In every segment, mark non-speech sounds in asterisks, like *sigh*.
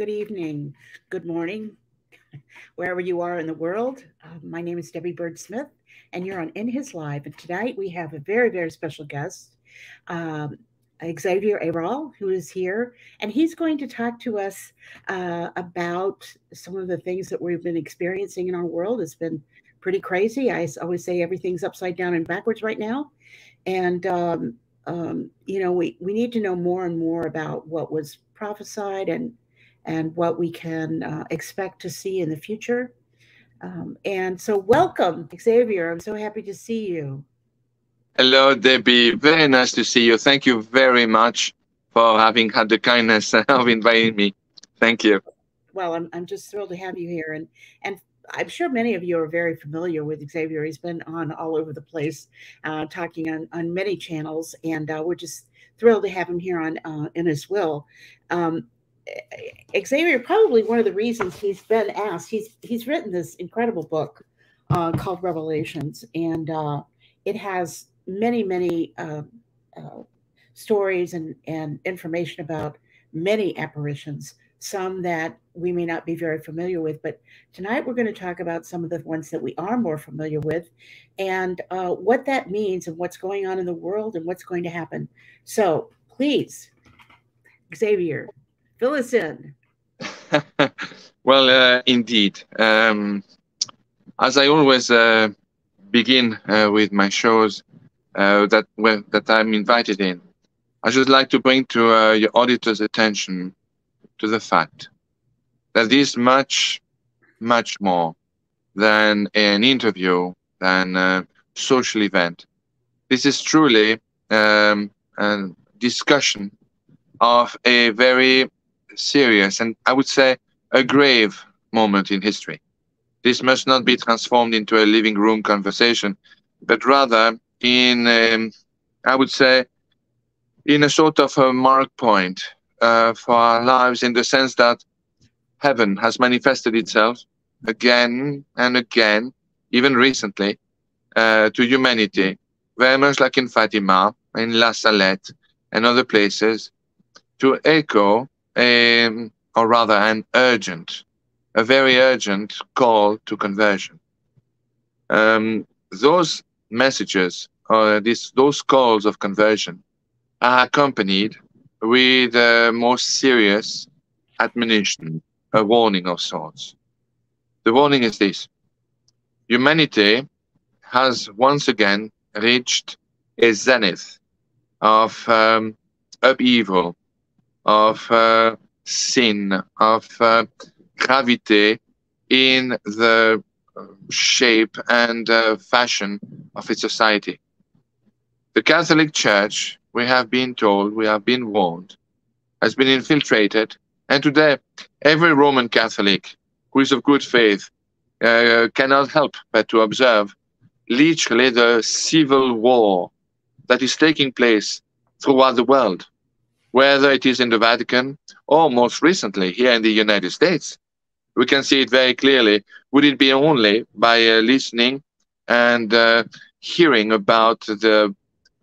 good evening, good morning, *laughs* wherever you are in the world. Uh, my name is Debbie Byrd Smith, and you're on In His Will. And tonight we have a very, very special guest, um, Xavier Ayral, who is here, and he's going to talk to us uh, about some of the things that we've been experiencing in our world. It's been pretty crazy. I always say everything's upside down and backwards right now. And, um, um, you know, we, we need to know more and more about what was prophesied and and what we can uh, expect to see in the future. Um, and so, welcome, Xavier. I'm so happy to see you. Hello, Debbie. Very nice to see you. Thank you very much for having had the kindness *laughs* of inviting me. Thank you. Well, I'm, I'm just thrilled to have you here. And, and I'm sure many of you are very familiar with Xavier. He's been on all over the place, uh, talking on, on many channels, and uh, we're just thrilled to have him here on uh, in his will. Um, Xavier, probably one of the reasons he's been asked, he's he's written this incredible book uh, called Revelations, and uh, it has many, many uh, uh, stories and, and information about many apparitions, some that we may not be very familiar with. But tonight we're going to talk about some of the ones that we are more familiar with and uh, what that means and what's going on in the world and what's going to happen. So please, Xavier, fill us in. *laughs* well, uh, indeed. Um, as I always uh, begin uh, with my shows, uh, that well, that I'm invited in. I should like to bring to uh, your auditor's attention to the fact that this is much, much more than an interview, than a social event. This is truly um, a discussion of a very serious and I would say a grave moment in history. This must not be transformed into a living room conversation, but rather in, um, I would say, in a sort of a mark point uh, for our lives in the sense that heaven has manifested itself again and again, even recently, uh, to humanity, very much like in Fatima, in La Salette, and other places, to echo, a, or rather, an urgent, a very urgent call to conversion. Um, those messages or this, those calls of conversion are accompanied with a more serious admonition, a warning of sorts. The warning is this humanity has once again reached a zenith of um, upheaval, of uh, sin, of uh, gravity in the shape and uh, fashion of its society. The Catholic Church, we have been told, we have been warned, has been infiltrated. And today, every Roman Catholic who is of good faith uh, cannot help but to observe literally the civil war that is taking place throughout the world, whether it is in the Vatican or most recently here in the United States. We can see it very clearly. Would it be only by uh, listening and uh, hearing about the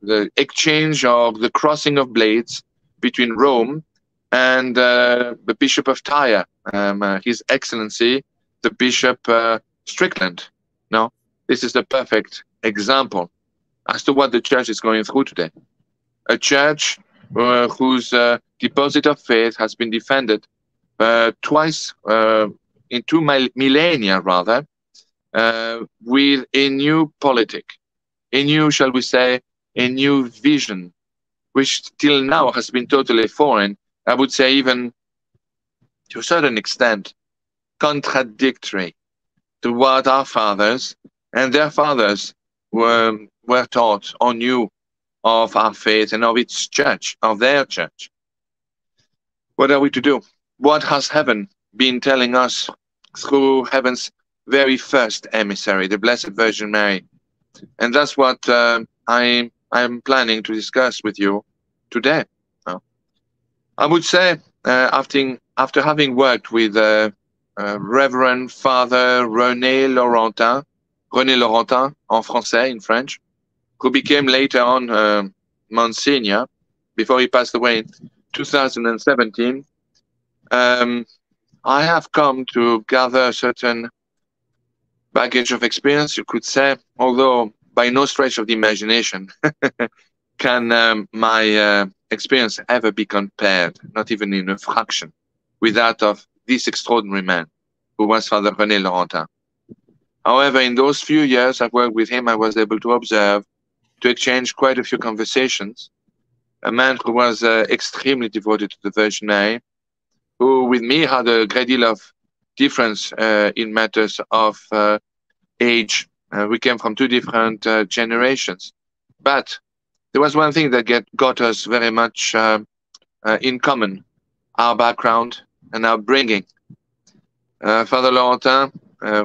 the exchange of the crossing of blades between Rome and uh, the Bishop of Tyler, um, uh, His Excellency, the Bishop uh, Strickland. No, this is the perfect example as to what the church is going through today. A church whose uh, deposit of faith has been defended uh, twice in two millennia, rather, with a new politic, a new, shall we say, a new vision, which till now has been totally foreign. I would say even to a certain extent contradictory to what our fathers and their fathers were, were taught or knew of our faith and of its church, of their church. What are we to do? What has heaven been telling us through heaven's very first emissary, the Blessed Virgin Mary? And that's what uh, I I'm planning to discuss with you today. I would say, uh, after, after having worked with uh, uh, Reverend Father René Laurentin, René Laurentin en français, in French, who became later on uh, Monsignor before he passed away in 2017. Um, I have come to gather a certain baggage of experience, you could say, although by no stretch of the imagination *laughs* can um, my uh, experience ever be compared, not even in a fraction, with that of this extraordinary man who was Father René Laurentin. However, in those few years I've worked with him, I was able to observe, to exchange quite a few conversations. A man who was uh, extremely devoted to the Virgin Mary, who with me had a great deal of difference uh, in matters of uh, age. Uh, we came from two different uh, generations. But there was one thing that get, got us very much uh, in common, our background and our bringing. Father Laurentin,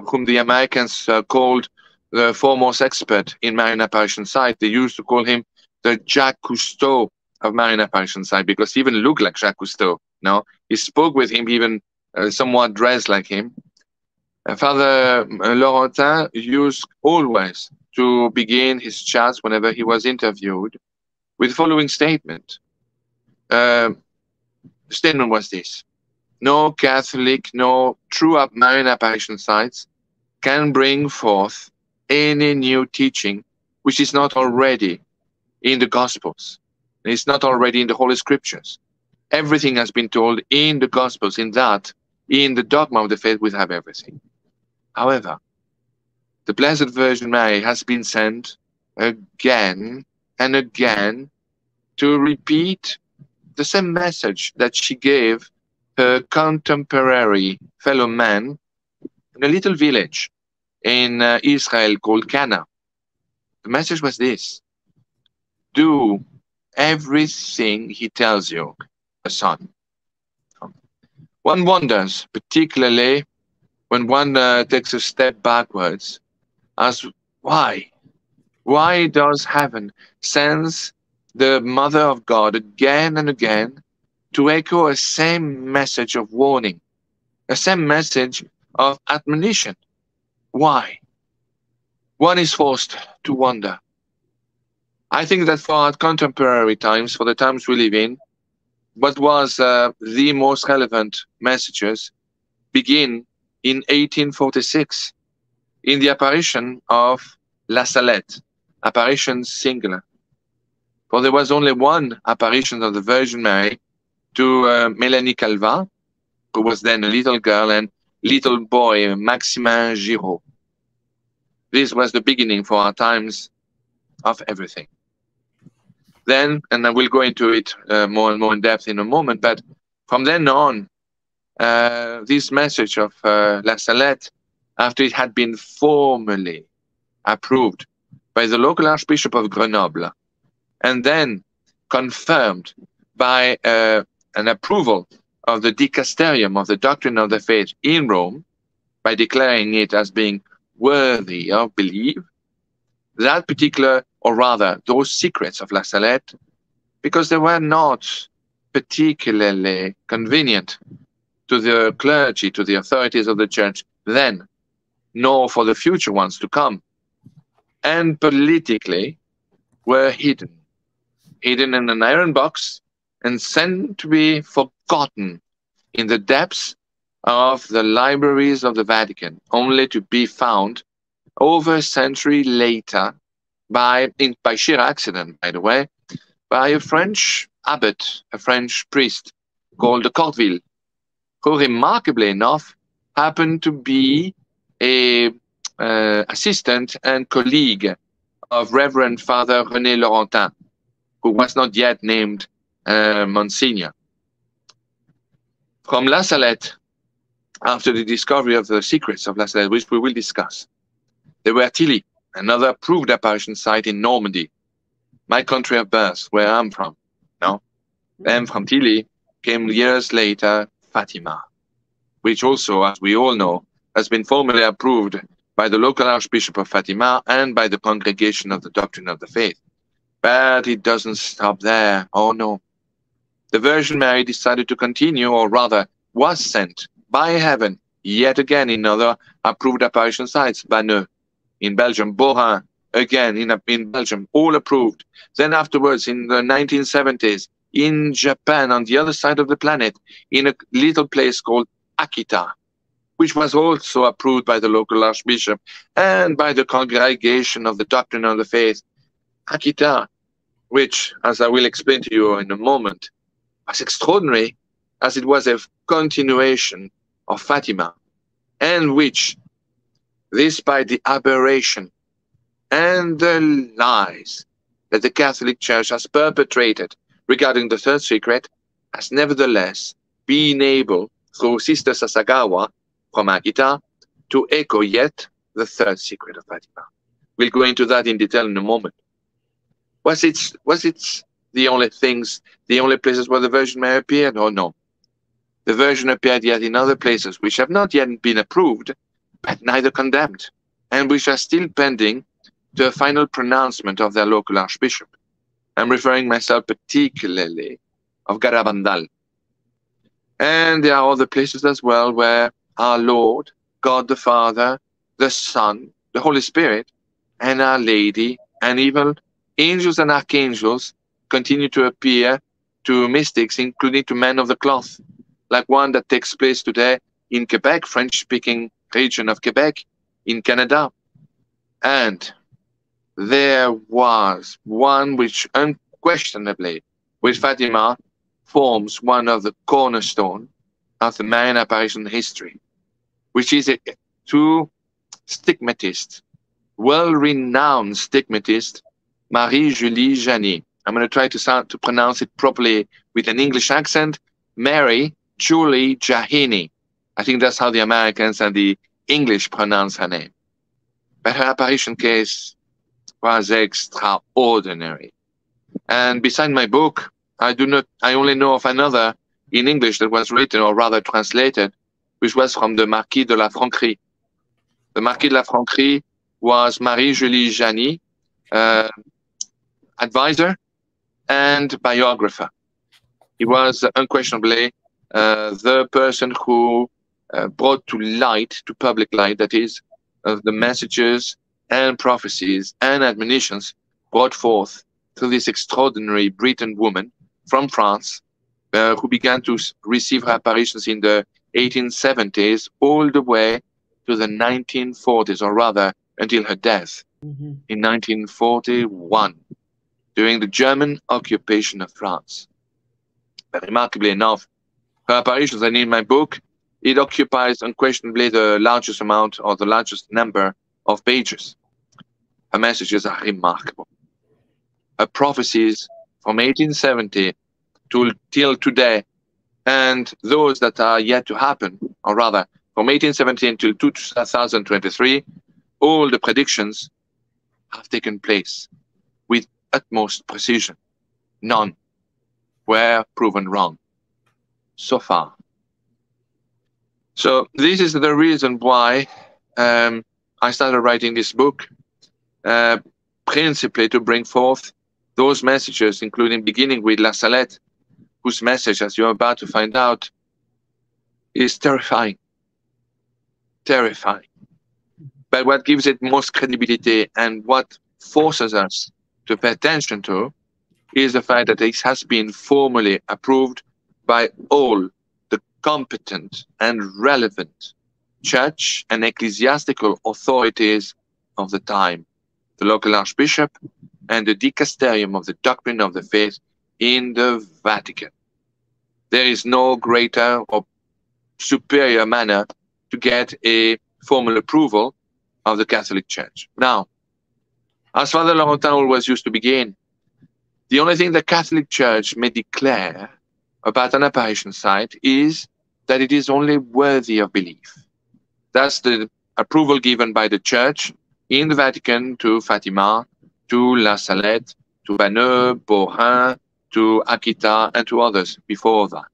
whom the Americans called the foremost expert in Marian apparition site, they used to call him the Jacques Cousteau of Marian apparition site because he even looked like Jacques Cousteau. No, he spoke with him, even uh, somewhat dressed like him. Uh, Father uh, Laurentin used always to begin his chats whenever he was interviewed with the following statement. Uh, the statement was this No Catholic, no true up Marian apparition sites can bring forth any new teaching which is not already in the Gospels. It's not already in the Holy Scriptures. Everything has been told in the Gospels, in that, in the dogma of the faith, we have everything. However, the Blessed Virgin Mary has been sent again and again to repeat the same message that she gave her contemporary fellow man in a little village in uh, Israel called Cana. The message was this do everything he tells you, a son. One wonders, particularly when one uh, takes a step backwards, as why? Why does heaven sends the Mother of God again and again to echo a same message of warning, a same message of admonition? Why? One is forced to wonder. I think that for our contemporary times, for the times we live in, what was uh, the most relevant messages begin in 1846 in the apparition of La Salette, apparition singular. For there was only one apparition of the Virgin Mary to uh, Mélanie Calvat, who was then a little girl, and little boy, Maximin Giraud. This was the beginning for our times of everything. Then, and I will go into it uh, more and more in depth in a moment, but from then on, uh, this message of uh, La Salette, after it had been formally approved by the local Archbishop of Grenoble, and then confirmed by uh, an approval of the dicasterium of the doctrine of the faith in Rome, by declaring it as being worthy of belief, that particular, or rather, those secrets of La Salette, because they were not particularly convenient to the clergy, to the authorities of the church then, nor for the future ones to come, and politically were hidden, hidden in an iron box and sent to be forgotten in the depths of the libraries of the Vatican, only to be found over a century later by, in, by sheer accident, by the way, by a French abbot, a French priest called de Corteville, who remarkably enough happened to be a uh, assistant and colleague of Reverend Father René Laurentin, who was not yet named uh, Monsignor. From La Salette, after the discovery of the secrets of La Salette, which we will discuss, there were Tilly, another approved apparition site in Normandy, my country of birth, where I'm from. No, then from Tilly came years later Fatima, which also, as we all know, has been formally approved by the local Archbishop of Fatima and by the Congregation of the Doctrine of the Faith. But it doesn't stop there. Oh no. The Virgin Mary decided to continue, or rather, was sent by heaven yet again in other approved apparition sites, Banneux in Belgium, Beauraing again in, in Belgium, all approved. Then afterwards, in the 1970s, in Japan, on the other side of the planet, in a little place called Akita, which was also approved by the local archbishop and by the congregation of the doctrine of the faith. Akita, which, as I will explain to you in a moment, was extraordinary as it was a continuation of Fatima, and which, despite the aberration and the lies that the Catholic Church has perpetrated regarding the third secret, has nevertheless been able, through Sister Sasagawa from Akita, to echo yet the third secret of Fatima. We'll go into that in detail in a moment. Was it, was it the only things, the only places where the Virgin Mary appeared, or no? The Virgin appeared yet in other places which have not yet been approved, but neither condemned, and which are still pending to a final pronouncement of their local archbishop. I'm referring myself particularly of Garabandal. And there are other places as well where our Lord, God the Father, the Son, the Holy Spirit, and Our Lady, and even angels and archangels continue to appear to mystics, including to men of the cloth, like one that takes place today in Quebec, French-speaking region of Quebec, in Canada. And there was one which unquestionably, with Fatima, forms one of the cornerstone of the Marian apparition history, which is a true stigmatist, well-renowned stigmatist, Marie-Julie Jahenny. I'm going to try to sound to pronounce it properly with an English accent. Mary Julie Jahenny. I think that's how the Americans and the English pronounce her name. But her apparition case was extraordinary. And beside my book, I do not, I only know of another in English that was written or rather translated, which was from the Marquis de la Franquerie. The Marquis de la Franquerie was Marie-Julie Jahenny, uh, advisor and biographer. He was unquestionably uh, the person who uh, brought to light, to public light, that is, the messages and prophecies and admonitions brought forth to this extraordinary Breton woman from France uh, who began to receive her apparitions in the 1870s all the way to the 1940s, or rather until her death mm -hmm. in 1941 during the German occupation of France. But remarkably enough, her apparitions, and in my book, it occupies unquestionably the largest amount or the largest number of pages. Her messages are remarkable. Her prophecies from 1870 to till today, and those that are yet to happen, or rather, from 1870 until 2023, all the predictions have taken place with utmost precision. None were proven wrong so far. So this is the reason why um, I started writing this book uh, principally to bring forth those messages, including beginning with La Salette, whose message, as you're about to find out, is terrifying. Terrifying. But what gives it most credibility and what forces us to pay attention to is the fact that it has been formally approved by all the competent and relevant church and ecclesiastical authorities of the time the local archbishop, and the dicasterium of the doctrine of the faith in the Vatican. There is no greater or superior manner to get a formal approval of the Catholic Church. Now, as Father Laurentin always used to begin, the only thing the Catholic Church may declare about an apparition site is that it is only worthy of belief. That's the approval given by the Church in the Vatican to Fatima, to La Salette, to Banneux, Beauraing, to Akita, and to others before that.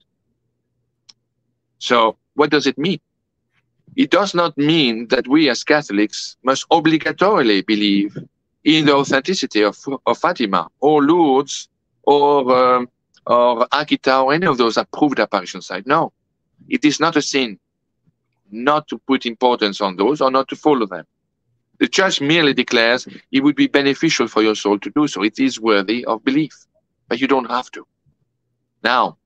So what does it mean? It does not mean that we as Catholics must obligatorily believe in the authenticity of, of Fatima or Lourdes or, um, or Akita or any of those approved apparition sites. No, it is not a sin not to put importance on those or not to follow them. The church merely declares it would be beneficial for your soul to do so. It is worthy of belief, but you don't have to. Now,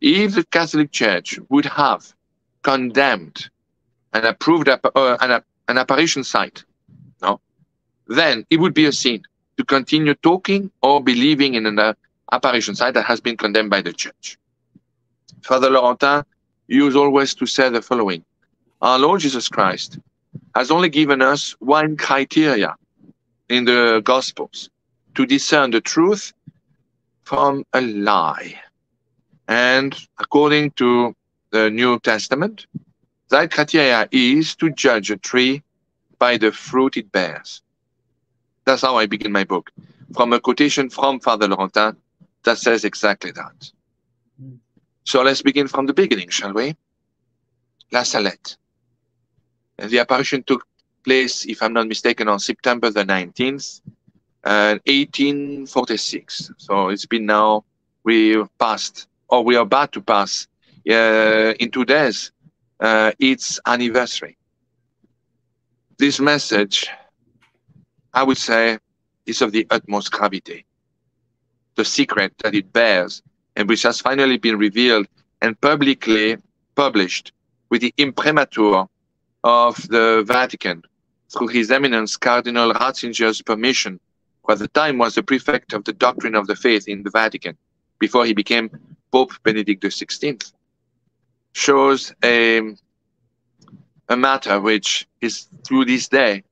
if the Catholic Church would have condemned and approved uh, an, an apparition site, no, then it would be a sin to continue talking or believing in an uh, apparition site that has been condemned by the church. Father Laurentin used always to say the following Our Lord Jesus Christ has only given us one criteria in the Gospels to discern the truth from a lie. And according to the New Testament, that criteria is to judge a tree by the fruit it bears. That's how I begin my book, from a quotation from Father Laurentin that says exactly that. So let's begin from the beginning, shall we? La Salette. The apparition took place, if I'm not mistaken, on September the 19th, uh, 1846. So it's been now, we passed, or we are about to pass uh, in two days, uh, its anniversary. This message, I would say, is of the utmost gravity. The secret that it bears and which has finally been revealed and publicly published with the imprimatur of the Vatican through His Eminence Cardinal Ratzinger's permission, who at the time was the prefect of the doctrine of the faith in the Vatican before he became Pope Benedict XVI, shows a, a matter which is through this day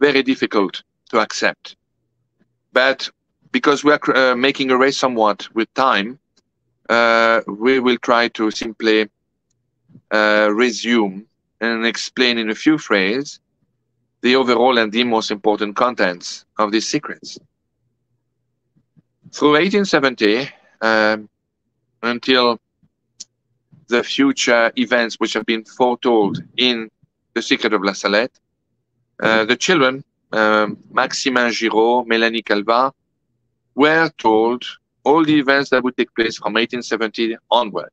very difficult to accept. But because we are uh, making a race somewhat with time, uh, we will try to simply uh, resume and explain in a few phrases the overall and the most important contents of these secrets. Through 1870 um, until the future events which have been foretold in The Secret of La Salette, uh, the children, um, Maximin Giraud, Melanie Calvat, were told all the events that would take place from 1870 onward,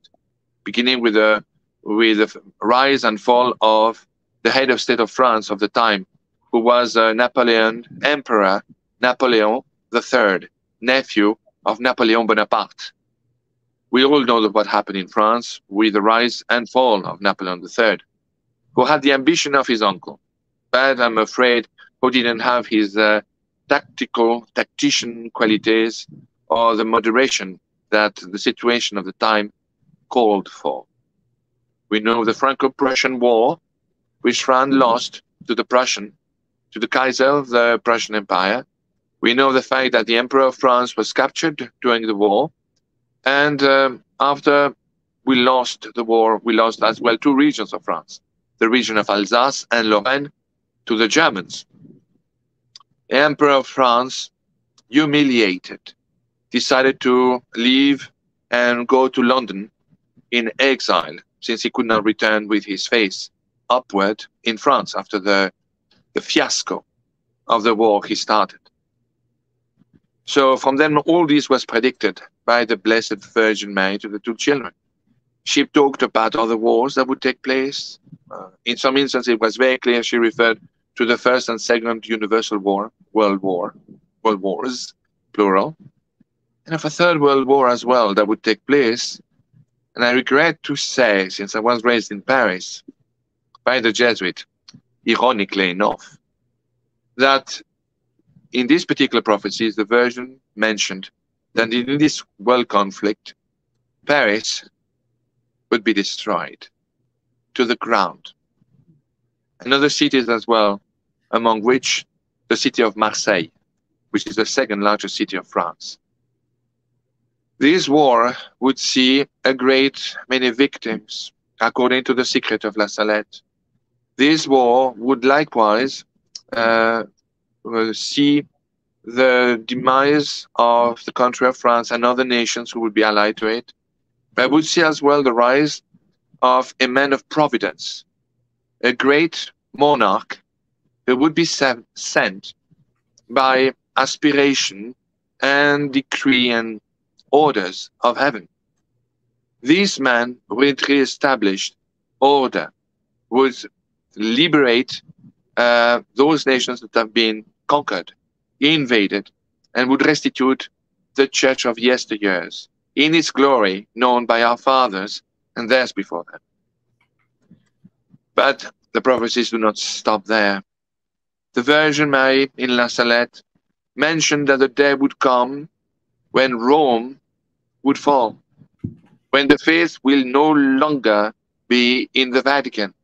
beginning with the with the rise and fall of the head of state of France of the time, who was uh, Napoleon Emperor Napoleon III, nephew of Napoleon Bonaparte. We all know what happened in France with the rise and fall of Napoleon III, who had the ambition of his uncle, but I'm afraid who didn't have his uh, tactical, tactician qualities or the moderation that the situation of the time called for. We know the Franco-Prussian War, which France lost to the Prussian, to the Kaiser of the Prussian Empire. We know the fact that the Emperor of France was captured during the war. And um, after we lost the war, we lost as well two regions of France, the region of Alsace and Lorraine to the Germans. Emperor of France, humiliated, decided to leave and go to London in exile since he could not return with his face upward in France after the, the fiasco of the war he started. So from then, all this was predicted by the Blessed Virgin Mary to the two children. She talked about other wars that would take place. Uh, in some instances, it was very clear she referred to the First and Second Universal War, World War, World Wars, plural and of a third world war as well that would take place. And I regret to say, since I was raised in Paris by the Jesuit, ironically enough, that in this particular prophecies, the version mentioned that in this world conflict, Paris would be destroyed to the ground. And other cities as well, among which the city of Marseille, which is the second largest city of France. This war would see a great many victims, according to the secret of La Salette. This war would likewise uh, see the demise of the country of France and other nations who would be allied to it, but would see as well the rise of a man of providence, a great monarch who would be sent by aspiration and decree and orders of heaven. These men would re-establish order, would liberate uh, those nations that have been conquered, invaded, and would restitute the church of yesteryears in its glory known by our fathers and theirs before them. But the prophecies do not stop there. The Virgin Mary in La Salette mentioned that the day would come when Rome would fall, when the faith will no longer be in the Vatican,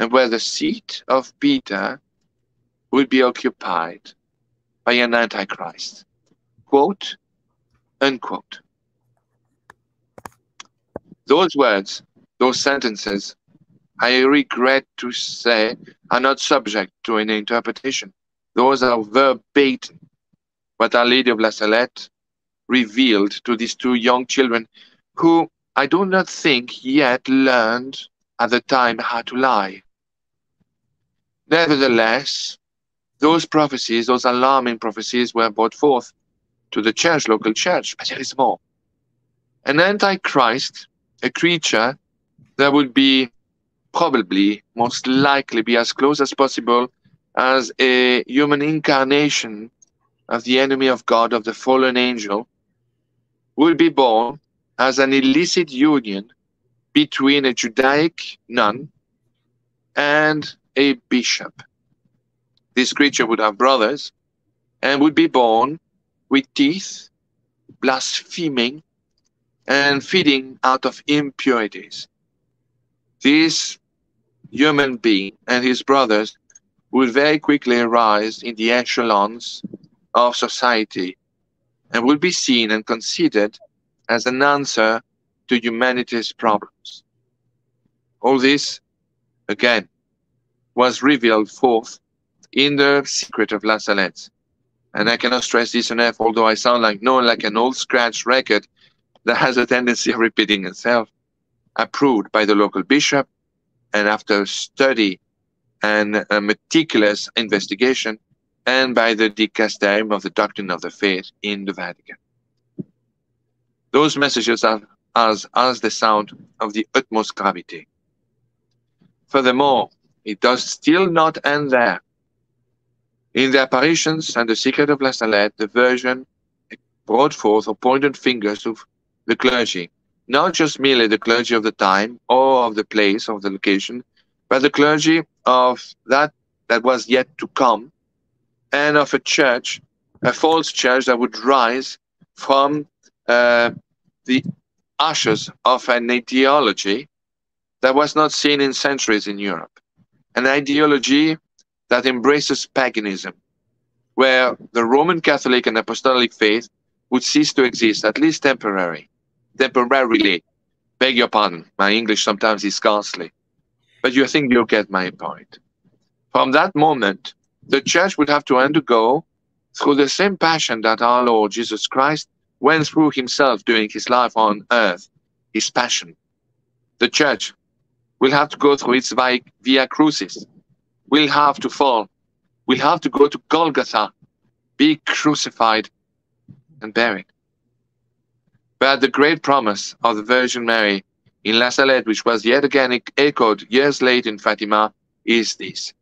and where the seat of Peter will be occupied by an Antichrist. Quote, unquote. Those words, those sentences, I regret to say, are not subject to any interpretation. Those are verbatim what Our Lady of La Salette revealed to these two young children who I do not think yet learned at the time how to lie. Nevertheless, those prophecies, those alarming prophecies were brought forth to the church, local church, but there is more. An antichrist, a creature that would be probably, most likely, be as close as possible as a human incarnation of the enemy of God, of the fallen angel, will be born as an illicit union between a Judaic nun and a bishop. This creature would have brothers and would be born with teeth, blaspheming, and feeding out of impurities. This human being and his brothers would very quickly rise in the echelons of society and will be seen and considered as an answer to humanity's problems. All this, again, was revealed forth in the secret of La Salette. And I cannot stress this enough, although I sound like no, like an old scratch record that has a tendency of repeating itself, approved by the local bishop, and after study and a meticulous investigation, and by the dicasterium of the doctrine of the faith in the Vatican. Those messages are as, as the sound of the utmost gravity. Furthermore, it does still not end there. In the apparitions and the secret of La Salette, the Virgin brought forth or pointed fingers of the clergy, not just merely the clergy of the time or of the place of the location, but the clergy of that that was yet to come, and of a church, a false church that would rise from uh, the ashes of an ideology that was not seen in centuries in Europe. An ideology that embraces paganism, where the Roman Catholic and Apostolic faith would cease to exist, at least temporary, temporarily. Beg your pardon, my English sometimes is scarcely. But you think you'll get my point. From that moment, the church would have to undergo through the same passion that our Lord Jesus Christ went through himself during his life on earth, his passion. The church will have to go through its via crucis, will have to fall, will have to go to Golgotha, be crucified and buried. But the great promise of the Virgin Mary in La Salette, which was yet again echoed years later in Fatima, is this.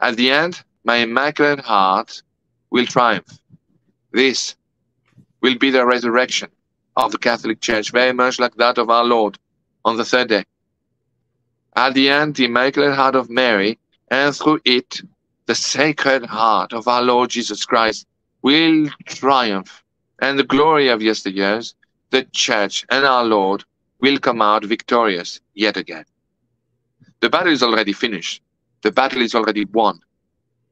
At the end, my immaculate heart will triumph. This will be the resurrection of the Catholic Church, very much like that of our Lord on the third day. At the end, the Immaculate Heart of Mary, and through it, the Sacred Heart of our Lord Jesus Christ will triumph, and the glory of yesteryears, the Church and our Lord will come out victorious yet again. The battle is already finished. The battle is already won.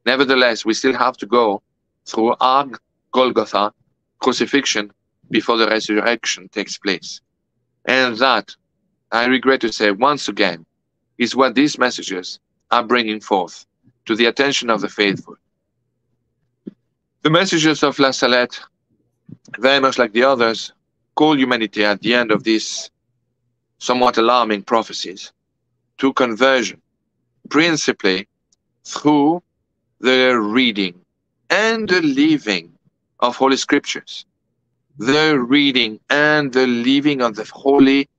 Nevertheless, we still have to go through our Golgotha crucifixion before the resurrection takes place. And that, I regret to say once again, is what these messages are bringing forth to the attention of the faithful. The messages of La Salette, very much like the others, call humanity at the end of these somewhat alarming prophecies to conversion, principally through the reading and the living of Holy Scriptures, the reading and the living of the Holy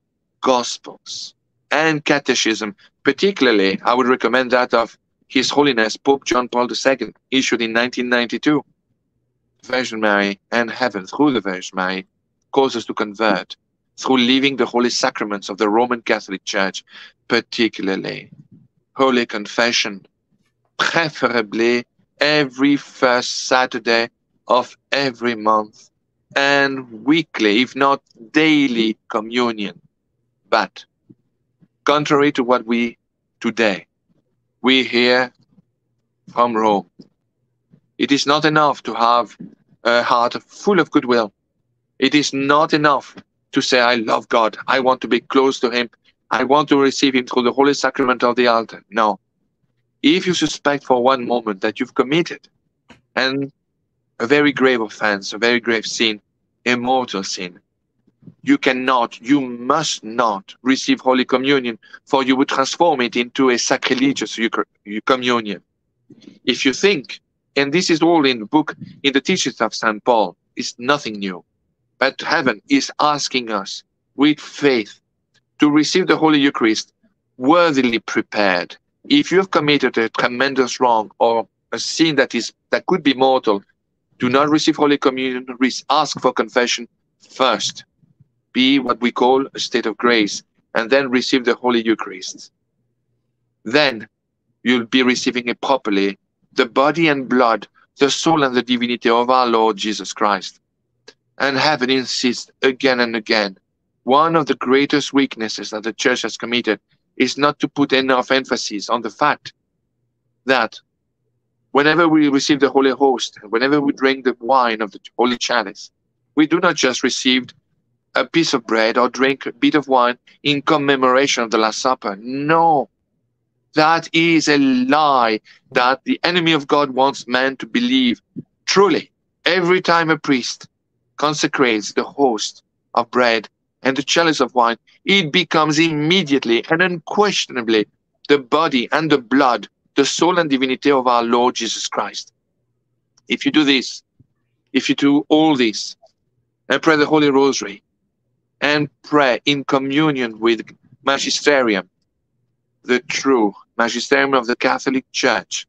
Gospels and Catechism. Particularly, I would recommend that of His Holiness Pope John Paul II, issued in 1992. Virgin Mary and heaven through the Virgin Mary cause us to convert through living the holy sacraments of the Roman Catholic Church, particularly Holy Confession, preferably every first Saturday of every month, and weekly, if not daily, communion. But contrary to what we today we hear from Rome, it is not enough to have a heart full of goodwill. It is not enough to say, I love God. I want to be close to Him. I want to receive Him through the Holy Sacrament of the altar. No. If you suspect for one moment that you've committed and a very grave offense, a very grave sin, a mortal sin, you cannot, you must not receive Holy Communion, for you would transform it into a sacrilegious communion. If you think, and this is all in the book, in the teachings of St. Paul, it's nothing new. But heaven is asking us with faith to receive the Holy Eucharist worthily prepared. If you have committed a tremendous wrong or a sin that is that could be mortal, do not receive Holy Communion. Ask for confession first. Be what we call a state of grace, and then receive the Holy Eucharist. Then you'll be receiving it properly, the body and blood, the soul and the divinity of our Lord Jesus Christ. And heaven insists again and again. One of the greatest weaknesses that the church has committed is not to put enough emphasis on the fact that whenever we receive the Holy Host, whenever we drink the wine of the Holy Chalice, we do not just receive a piece of bread or drink a bit of wine in commemoration of the Last Supper. No, that is a lie that the enemy of God wants man to believe. Truly, every time a priest consecrates the host of bread and the chalice of wine, it becomes immediately and unquestionably the body and the blood, the soul and divinity of our Lord Jesus Christ. If you do this, if you do all this, and pray the Holy Rosary, and pray in communion with Magisterium, the true Magisterium of the Catholic Church,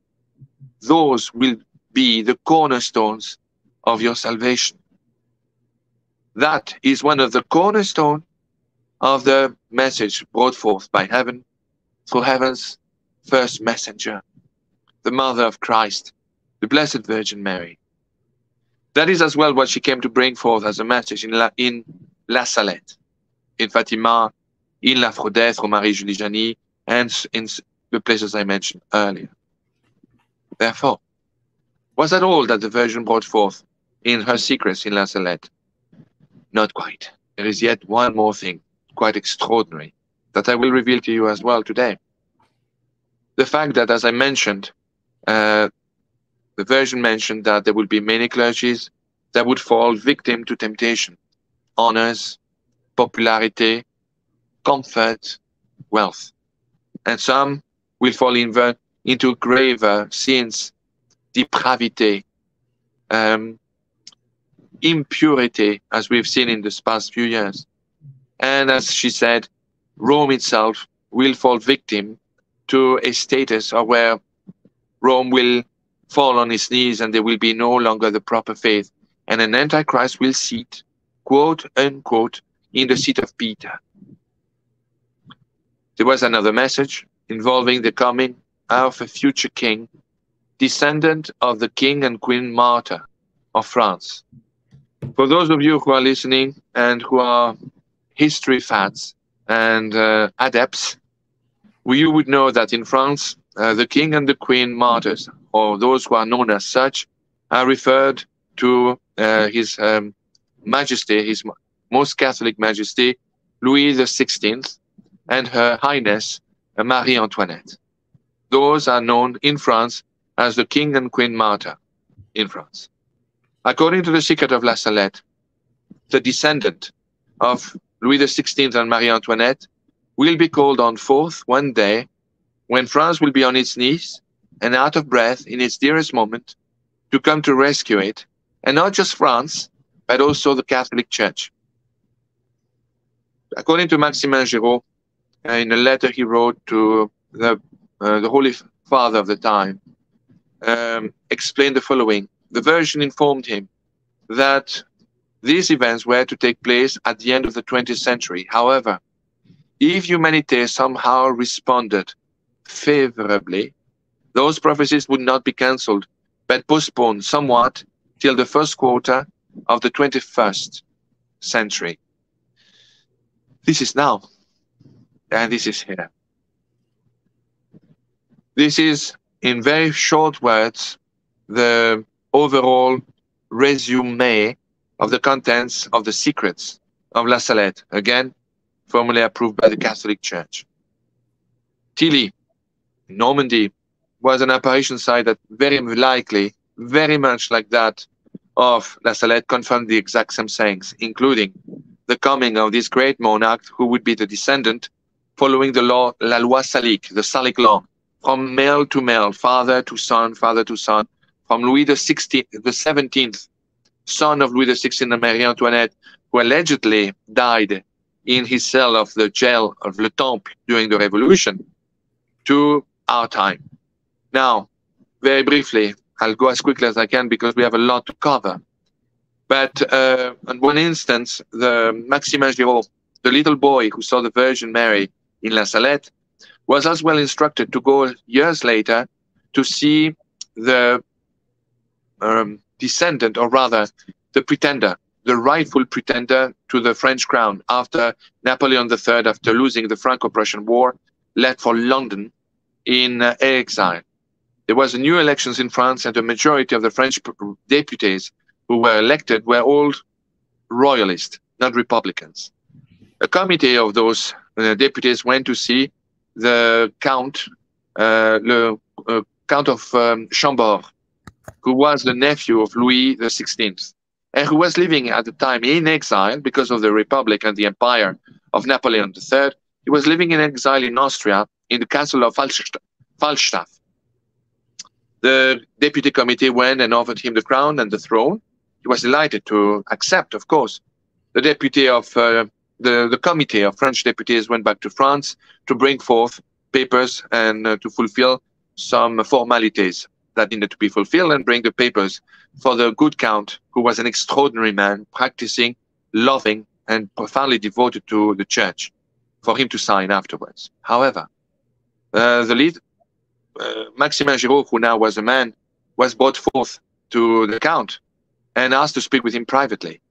those will be the cornerstones of your salvation. That is one of the cornerstone of the message brought forth by heaven through heaven's first messenger, the mother of Christ, the Blessed Virgin Mary. That is as well what she came to bring forth as a message in La, in La Salette, in Fatima, in La or Marie Julie Jahenny, and in the places I mentioned earlier. Therefore, was that all that the Virgin brought forth in her secrets in La Salette? Not quite. There is yet one more thing, quite extraordinary, that I will reveal to you as well today. The fact that, as I mentioned, uh, the version mentioned that there will be many clergies that would fall victim to temptation, honors, popularity, comfort, wealth. And some will fall in into graver sins, depravity, um, impurity, as we've seen in the past few years. And as she said, Rome itself will fall victim to a status where Rome will fall on its knees and there will be no longer the proper faith. And an antichrist will sit, quote unquote, in the seat of Peter. There was another message involving the coming of a future king, descendant of the king and queen Martyr of France. For those of you who are listening and who are history fans and uh, adepts, you would know that in France, uh, the king and the queen martyrs, or those who are known as such, are referred to uh, his um, majesty, his most Catholic majesty, Louis XVI, and her highness, uh, Marie Antoinette. Those are known in France as the king and queen martyr in France. According to the secret of La Salette, the descendant of Louis XVI and Marie Antoinette will be called on forth one day when France will be on its knees and out of breath in its dearest moment to come to rescue it, and not just France, but also the Catholic Church. According to Maximin Giraud, uh, in a letter he wrote to the, uh, the Holy Father of the time, um, explained the following the version informed him that these events were to take place at the end of the 20th century. However, if humanity somehow responded favorably, those prophecies would not be cancelled, but postponed somewhat till the first quarter of the 21st century. This is now, and this is here. This is, in very short words, the overall resume of the contents of the secrets of La Salette, again, formally approved by the Catholic Church. Tilly, Normandy, was an apparition site that very likely, very much like that of La Salette, confirmed the exact same sayings, including the coming of this great monarch who would be the descendant following the law, La Loi Salique, the Salic law, from male to male, father to son, father to son, from Louis the 16th, the 17th, son of Louis the 16th and Marie Antoinette, who allegedly died in his cell of the jail of Le Temple during the revolution, to our time. Now, very briefly, I'll go as quickly as I can because we have a lot to cover. But uh, in one instance, the Maximin Giraud, the little boy who saw the Virgin Mary in La Salette, was as well instructed to go years later to see the um, descendant, or rather the pretender, the rightful pretender to the French crown after Napoleon III, after losing the Franco-Prussian War, left for London in uh, exile. There was a new elections in France, and the majority of the French deputies who were elected were all royalists, not Republicans. A committee of those uh, deputies went to see the Count, uh, le uh, Count of um, Chambord, who was the nephew of Louis XVI, and who was living at the time in exile because of the Republic and the Empire of Napoleon III. He was living in exile in Austria in the castle of Frohsdorf. The deputy committee went and offered him the crown and the throne. He was delighted to accept, of course. The deputy of uh, the, the committee of French deputies went back to France to bring forth papers and uh, to fulfill some formalities that needed to be fulfilled and bring the papers for the good count, who was an extraordinary man, practicing, loving, and profoundly devoted to the church, for him to sign afterwards. However, uh, the lead, uh, Maximin Giraud, who now was a man, was brought forth to the count and asked to speak with him privately.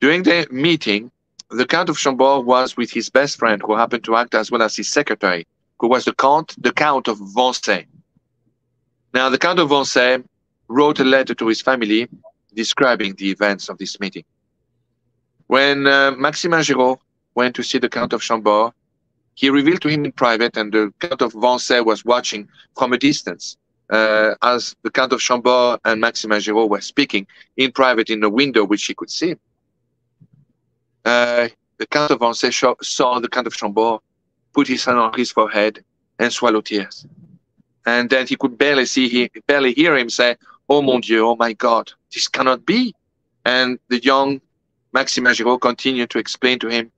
During the meeting, the Count of Chambord was with his best friend, who happened to act as well as his secretary, who was the Count, the Count of Vanssay. Now, the Count of Vanssay wrote a letter to his family describing the events of this meeting. When uh, Maximin Giraud went to see the Count of Chambord, he revealed to him in private, and the Count of Vanssay was watching from a distance uh, as the Count of Chambord and Maximin Giraud were speaking in private in a window which he could see. Uh, the Count of Vanssay saw the Count of Chambord put his hand on his forehead and swallow tears. And then he could barely see, he barely hear him say, Oh mon Dieu, oh my God, this cannot be. And the young Maximin Giraud continued to explain to him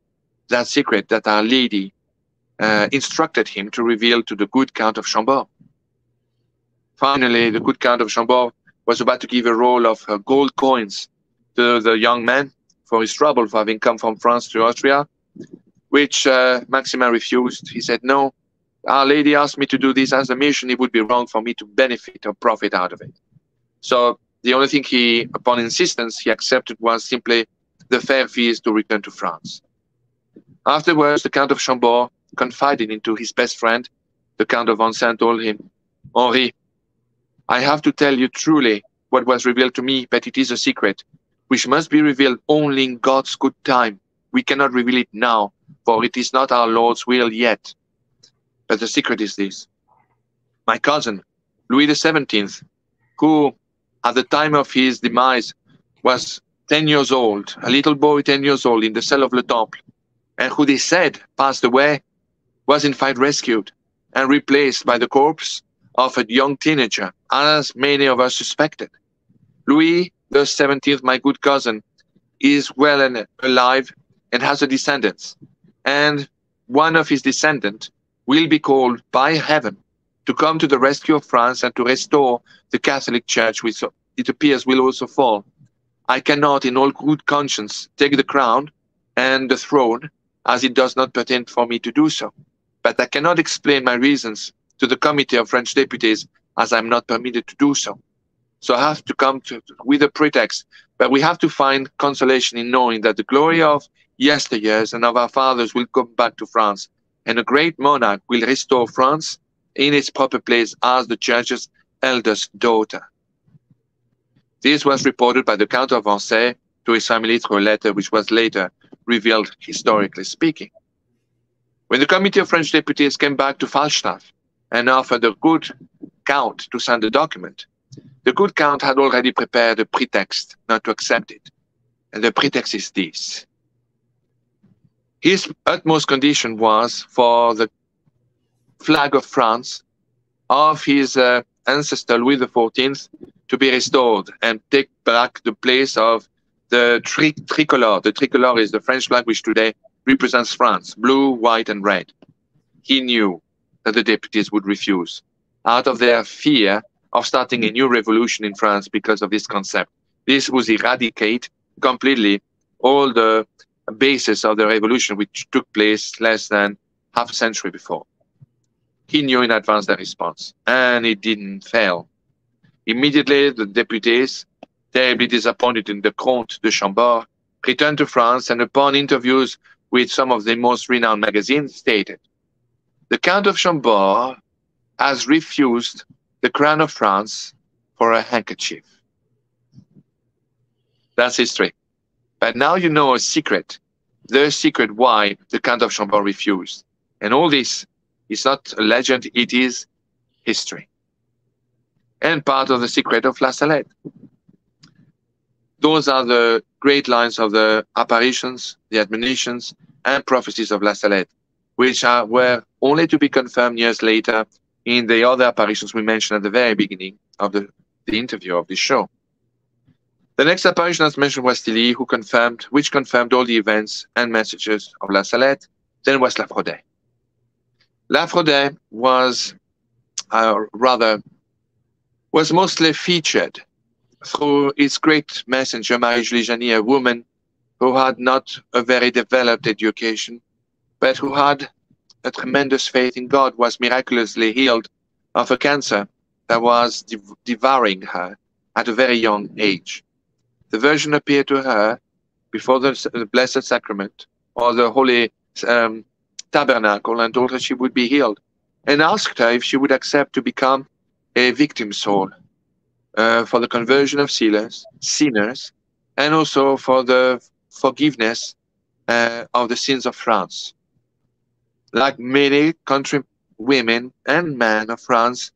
that secret that Our Lady uh, instructed him to reveal to the good Count of Chambord. Finally, the good Count of Chambord was about to give a roll of uh, gold coins to the young man for his trouble for having come from France to Austria, which uh, refused. He said, no, Our Lady asked me to do this as a mission. It would be wrong for me to benefit or profit out of it. So the only thing he, upon insistence, he accepted was simply the fair fees to return to France. Afterwards, the Count of Chambord confided into his best friend, the Count of Vanssay, told him, Henri, I have to tell you truly what was revealed to me, but it is a secret, which must be revealed only in God's good time. We cannot reveal it now, for it is not our Lord's will yet. But the secret is this. My cousin, Louis the Seventeenth, who at the time of his demise was 10 years old, a little boy 10 years old in the cell of Le Temple, and who they said passed away was in fact rescued and replaced by the corpse of a young teenager, as many of us suspected. Louis the 17th, my good cousin, is well and alive and has a descendant. And one of his descendants will be called by heaven to come to the rescue of France and to restore the Catholic Church, which it appears will also fall. I cannot, in all good conscience, take the crown and the throne, as it does not pertain for me to do so but I cannot explain my reasons to the Committee of French Deputies as I'm not permitted to do so. So I have to come to, with a pretext, but we have to find consolation in knowing that the glory of yesteryears and of our fathers will come back to France, and a great monarch will restore France in its proper place as the church's eldest daughter. This was reported by the Count of Orsay to his family through a letter which was later revealed historically speaking. When the Committee of French Deputies came back to Frohsdorf and offered the good Count to sign the document, the good Count had already prepared a pretext not to accept it. And the pretext is this. His utmost condition was for the flag of France of his uh, ancestor Louis XIV to be restored and take back the place of the tri tricolor. The tricolor is the French flag which today represents France, blue, white, and red. He knew that the deputies would refuse out of their fear of starting a new revolution in France because of this concept. This would eradicate completely all the basis of the revolution which took place less than half a century before. He knew in advance the response, and it didn't fail. Immediately, the deputies, terribly disappointed in the Comte de Chambord, returned to France and upon interviews with some of the most renowned magazines stated, the Count of Chambord has refused the crown of France for a handkerchief. That's history. But now you know a secret, the secret why the Count of Chambord refused. And all this is not a legend, it is history. And part of the secret of La Salette. Those are the great lines of the apparitions, the admonitions, and prophecies of La Salette, which are, were only to be confirmed years later in the other apparitions we mentioned at the very beginning of the, the interview of this show. The next apparition, as mentioned, was Tilly, who confirmed, which confirmed all the events and messages of La Salette. Then was La Fraudais. La Fraudais was, uh, rather, was mostly featured through its great messenger, Marie-Julie Jahenny, a woman who had not a very developed education, but who had a tremendous faith in God, was miraculously healed of a cancer that was de devouring her at a very young age. The Virgin appeared to her before the, Blessed Sacrament or the Holy um, Tabernacle and told her she would be healed and asked her if she would accept to become a victim soul uh, for the conversion of sinners, sinners and also for the forgiveness uh, of the sins of France. Like many country women and men of France,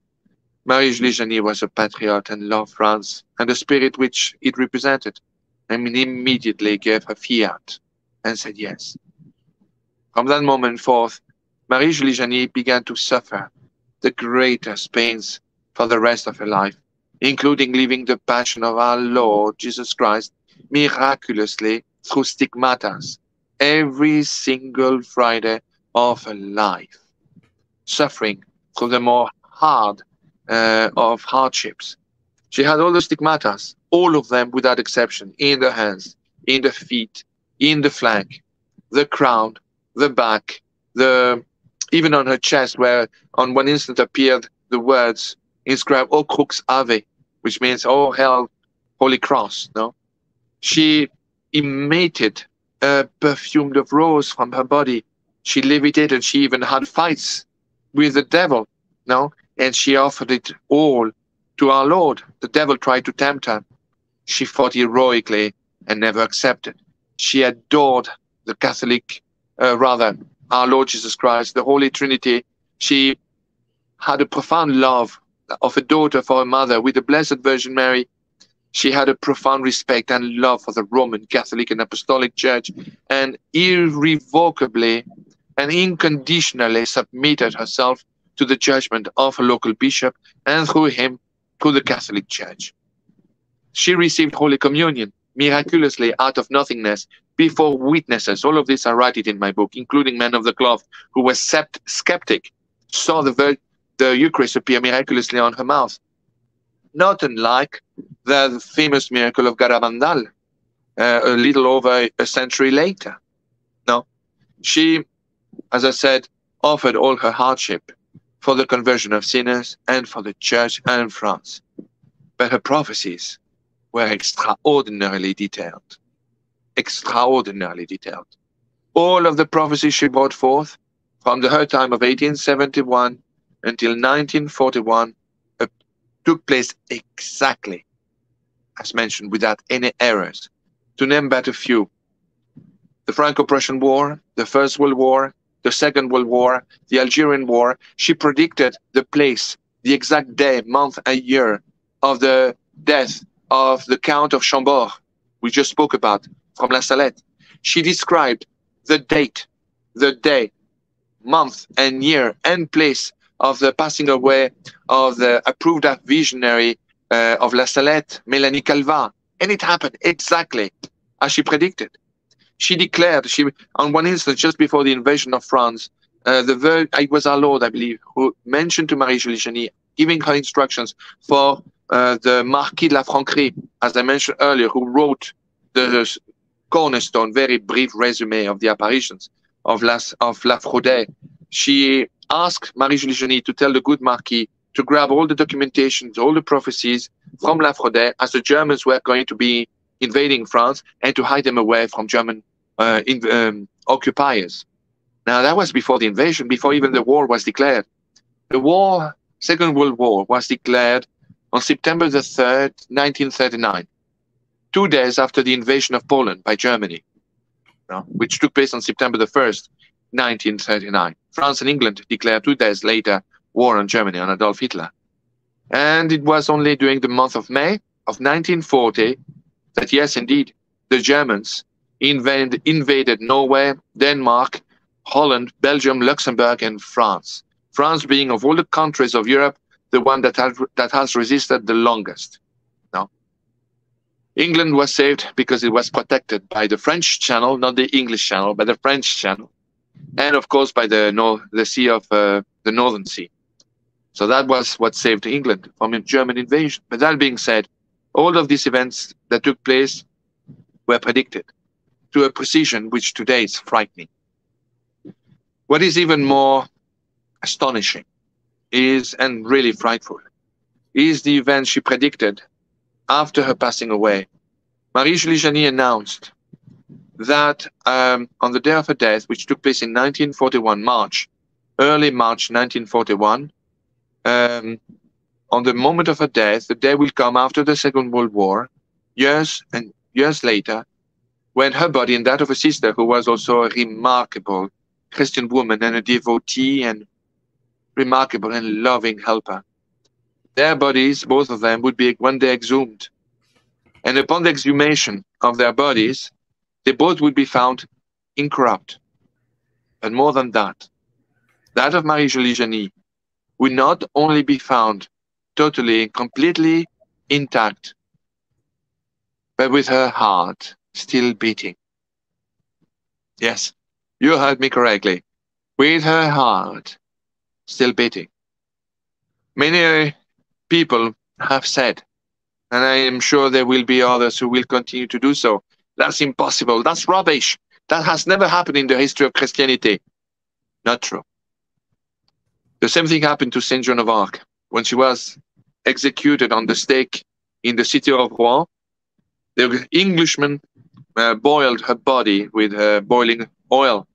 Marie-Julie Jahenny was a patriot and loved France and the spirit which it represented, and immediately gave her fiat and said yes. From that moment forth, Marie-Julie Jahenny began to suffer the greatest pains for the rest of her life, including living the passion of our Lord Jesus Christ miraculously through stigmatas every single Friday of her life, suffering through the more hard uh, of hardships. She had all the stigmatas, all of them without exception, in the hands, in the feet, in the flank, the crown, the back, the even on her chest, where on one instant appeared the words inscribed "O Crux Ave," which means "Oh hell, Holy Cross." No, she emitted a perfume of rose from her body she levitated. And she even had fights with the devil. No, and she offered it all to our Lord. The devil tried to tempt her. She fought heroically and never accepted. She adored the Catholic, uh, rather, our Lord Jesus Christ, the Holy Trinity. She had a profound love of a daughter for her mother with the Blessed Virgin Mary. She had a profound respect and love for the Roman Catholic and Apostolic Church and irrevocably and unconditionally submitted herself to the judgment of a local bishop and through him to the Catholic Church. She received Holy Communion miraculously out of nothingness before witnesses. All of this I write it in my book, including men of the cloth who were sept- skeptic, saw the, the Eucharist appear miraculously on her mouth. Not unlike the famous miracle of Garabandal uh, a little over a century later. No, she as I said, offered all her hardship for the conversion of sinners and for the church and France. But her prophecies were extraordinarily detailed. Extraordinarily detailed. All of the prophecies she brought forth from the her time of 1871 until 1941 uh, took place exactly as mentioned without any errors. To name but a few, the Franco-Prussian War, the First World War, the Second World War, the Algerian War, she predicted the place, the exact day, month, and year of the death of the Count of Chambord, we just spoke about, from La Salette. She described the date, the day, month, and year, and place of the passing away of the approved visionary uh, of La Salette, Mélanie Calvat. And it happened exactly as she predicted. She declared, she on one instance, just before the invasion of France, uh, the it was our Lord, I believe, who mentioned to Marie Julie giving her instructions for uh, the Marquis de la Franquerie, as I mentioned earlier, who wrote the cornerstone, very brief resume of the apparitions of La, of La Fraudais. She asked Marie Julie Jahenny to tell the good Marquis to grab all the documentations, all the prophecies from La Fraudais as the Germans were going to be invading France and to hide them away from German uh, in, um, occupiers. Now, that was before the invasion, before even the war was declared. The war, Second World War, was declared on September the 3rd, 1939, two days after the invasion of Poland by Germany, which took place on September the 1st, 1939. France and England declared two days later war on Germany, on Adolf Hitler. And it was only during the month of May of 1940 that, yes, indeed, the Germans invaded, invaded Norway, Denmark, Holland, Belgium, Luxembourg, and France. France being, of all the countries of Europe, the one that has, that has resisted the longest. No. England was saved because it was protected by the French Channel, not the English Channel, but the French Channel, and of course by the North, the Sea of uh, the Northern Sea. So that was what saved England from a German invasion. But that being said, all of these events that took place were predicted to a precision which today is frightening. What is even more astonishing is, and really frightful, is the event she predicted after her passing away. Marie-Julie Jahenny announced that um, on the day of her death, which took place in 1941, March, early March 1941, um, on the moment of her death, the day will come after the Second World War, years and years later, when her body and that of her sister, who was also a remarkable Christian woman and a devotee and remarkable and loving helper, their bodies, both of them, would be one day exhumed. And upon the exhumation of their bodies, they both would be found incorrupt. And more than that, that of Marie-Julie Jahenny would not only be found totally, and completely intact, but with her heart still beating. Yes, you heard me correctly. With her heart still beating. Many people have said, and I am sure there will be others who will continue to do so, that's impossible, that's rubbish, that has never happened in the history of Christianity. Not true. The same thing happened to Saint Joan of Arc when she was executed on the stake in the city of Rouen. The Englishman uh, boiled her body with uh, boiling oil,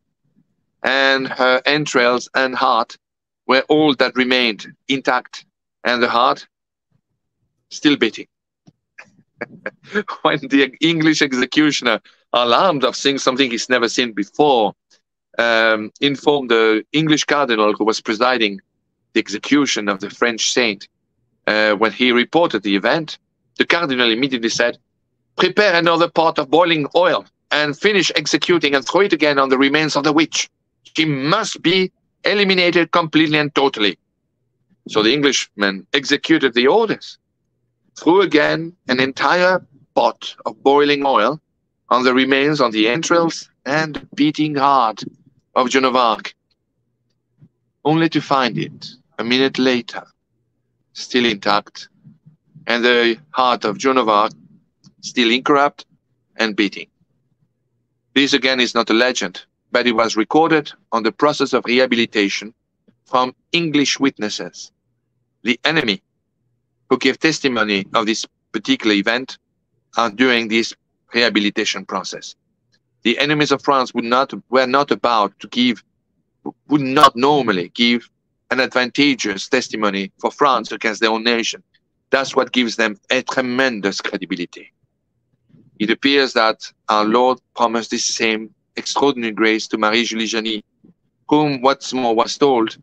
and her entrails and heart were all that remained intact, and the heart still beating. *laughs* when the English executioner, alarmed of seeing something he's never seen before, um, informed the English cardinal who was presiding the execution of the French saint. Uh, when he reported the event, the cardinal immediately said, prepare another pot of boiling oil and finish executing and throw it again on the remains of the witch. She must be eliminated completely and totally. So the Englishman executed the orders, threw again an entire pot of boiling oil on the remains, on the entrails and beating heart of Joan of Arc, only to find it a minute later, still intact, and the heart of Joan of Arc still incorrupt and beating. This again is not a legend, but it was recorded on the process of rehabilitation from English witnesses. The enemy who gave testimony of this particular event during this rehabilitation process. The enemies of France would not were not about to give would not normally give an advantageous testimony for France against their own nation. That's what gives them a tremendous credibility. It appears that our Lord promised this same extraordinary grace to Marie-Julie Jahenny, whom what's more was told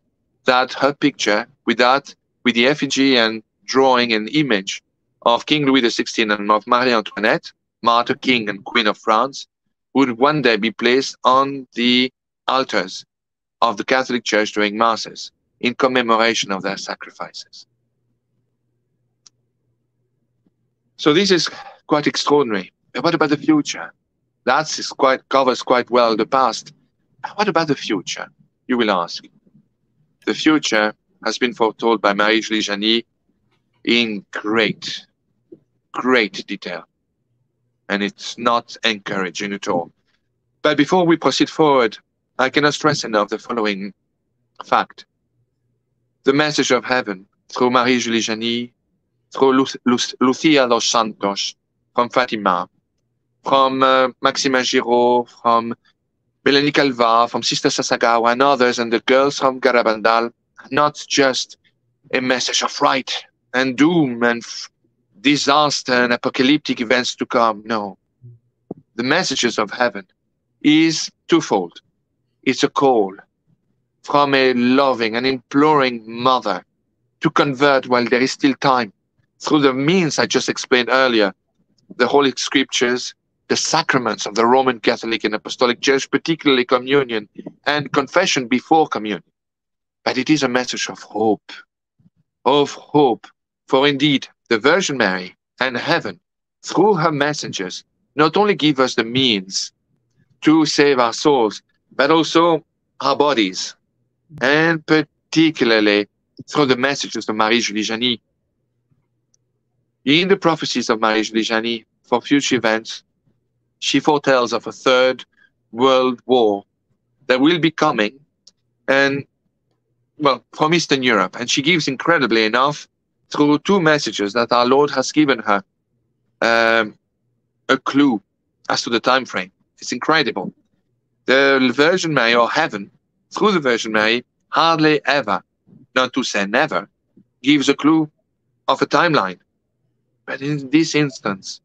that her picture with that, with the effigy and drawing and image of King Louis XVI and of Marie Antoinette, martyr king and queen of France, would one day be placed on the altars of the Catholic Church during masses in commemoration of their sacrifices. So this is quite extraordinary. But what about the future? That is quite covers quite well the past. What about the future? You will ask. The future has been foretold by Marie-Julie Jahenny in great, great detail. And it's not encouraging at all. But before we proceed forward, I cannot stress enough the following fact. The message of heaven through Marie-Julie Jahenny, through Lu Lu Lucia dos Santos, from Fatima, from uh, Maximin Giraud, from Melanie Calvat, from Sister Sasagawa, and others, and the girls from Garabandal, not just a message of fright and doom and disaster and apocalyptic events to come. No. The messages of heaven is twofold. It's a call from a loving and imploring mother to convert while there is still time through the means I just explained earlier, the Holy Scriptures, the sacraments of the Roman Catholic and Apostolic Church, particularly communion and confession before communion. But it is a message of hope, of hope. For indeed, the Virgin Mary and heaven, through her messengers, not only give us the means to save our souls, but also our bodies, and particularly through the messages of Marie-Julie Jahenny. In the prophecies of Marie-Julie Jahenny for future events, she foretells of a third world war that will be coming. And well from eastern europe. And she gives incredibly enough through two messages that our lord has given her um, a clue as to the time frame. It's incredible. The virgin mary or heaven through the virgin mary hardly ever not to say never gives a clue of a timeline. But in this instance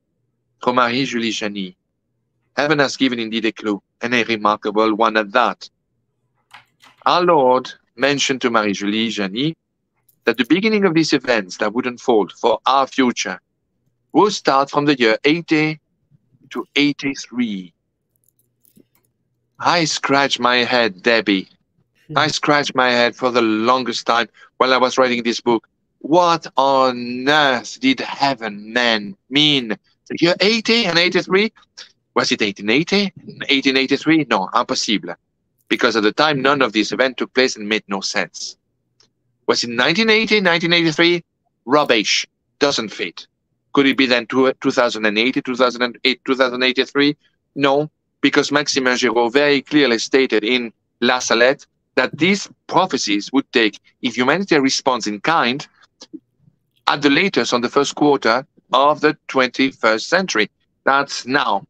for marie-julie jahenny Heaven has given indeed a clue, and a remarkable one at that. Our Lord mentioned to Marie-Julie Jahenny that the beginning of these events that would unfold for our future will start from the year 80 to 83. I scratched my head, Debbie. I hmm. scratched my head for the longest time while I was writing this book. What on earth did heaven man mean? The year 80 and 83? Was it 1880? 1883? No, impossible. Because at the time, none of these events took place and made no sense. Was it 1980, 1983? Rubbish. Doesn't fit. Could it be then 2080, 2008, 2083? No, because Maximin Giraud very clearly stated in La Salette that these prophecies would take, if humanity responds in kind, at the latest on the first quarter of the 21st century. That's now.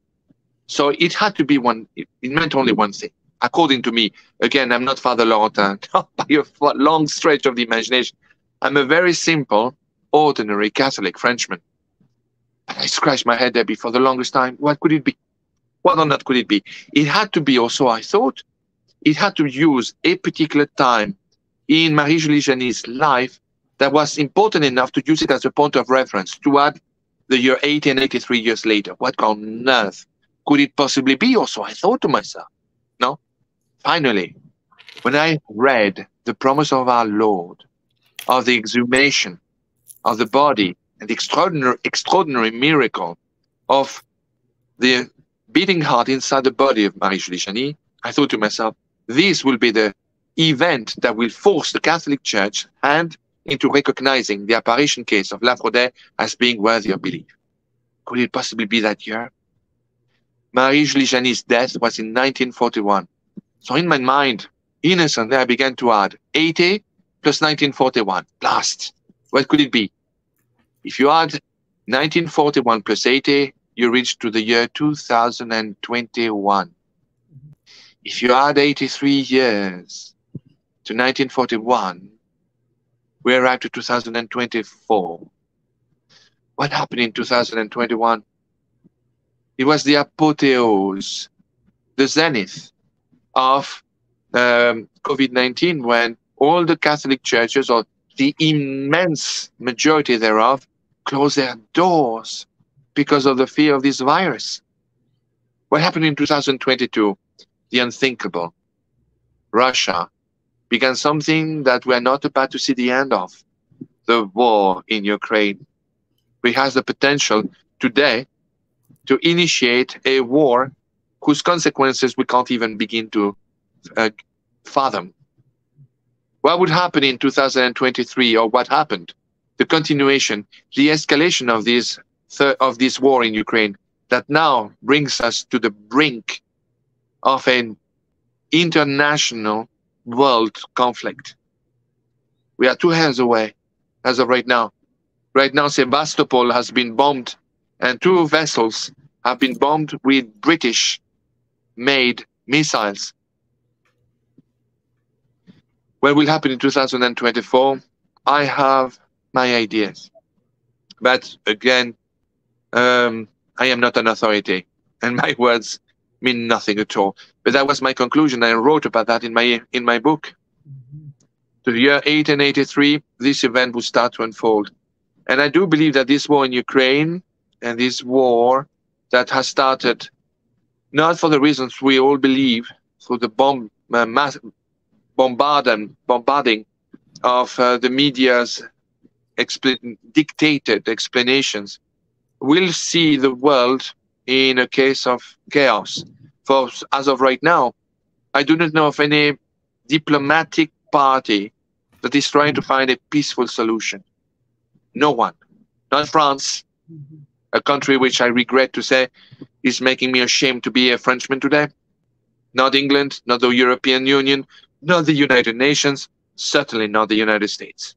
So it had to be one, it meant only one thing. According to me, again, I'm not Father Laurentin, uh, *laughs* not by a long stretch of the imagination. I'm a very simple, ordinary Catholic Frenchman. And I scratched my head there before the longest time. What could it be? What on earth could it be? It had to be also, I thought, it had to use a particular time in Marie-Julie Jahenny's life that was important enough to use it as a point of reference to add the year 1883 years later. What on earth could it possibly be also? I thought to myself. No. Finally, when I read the promise of our Lord, of the exhumation of the body and the extraordinary, extraordinary miracle of the beating heart inside the body of Marie-Julie Jahenny, I thought to myself, this will be the event that will force the Catholic Church and into recognizing the apparition case of La Fraudais as being worthy of belief. Could it possibly be that year? Marie-Julie Jahenny's death was in 1941. So in my mind, innocently, I began to add 80 plus 1941. Last. What could it be? If you add 1941 plus 80, you reach to the year 2021. If you add 83 years to 1941, we arrive to 2024. What happened in 2021? It was the apotheose, the zenith of um, COVID 19 when all the Catholic churches, or the immense majority thereof, closed their doors because of the fear of this virus. What happened in 2022? The unthinkable. Russia began something that we're not about to see the end of the war in Ukraine. We have the potential today to initiate a war whose consequences we can't even begin to uh, fathom. What would happen in 2023 or what happened? The continuation, the escalation of this of this war in Ukraine that now brings us to the brink of an international world conflict. We are two hands away as of right now. Right now, Sevastopol has been bombed and two vessels have been bombed with British made missiles. What will happen in 2024? I have my ideas. But again, um, I am not an authority and my *laughs* words mean nothing at all. But that was my conclusion. I wrote about that in my in my book. Mm-hmm. The year 1883, this event will start to unfold. And I do believe that this war in Ukraine and this war that has started not for the reasons we all believe through the bomb uh, mass bombarding bombarding of uh, the media's expl- dictated explanations will see the world in a case of chaos. For as of right now, I do not know of any diplomatic party that is trying to find a peaceful solution. No one. Not France, mm-hmm. A country which I regret to say is making me ashamed to be a Frenchman today. Not England, not the European Union, not the United Nations, certainly not the United States.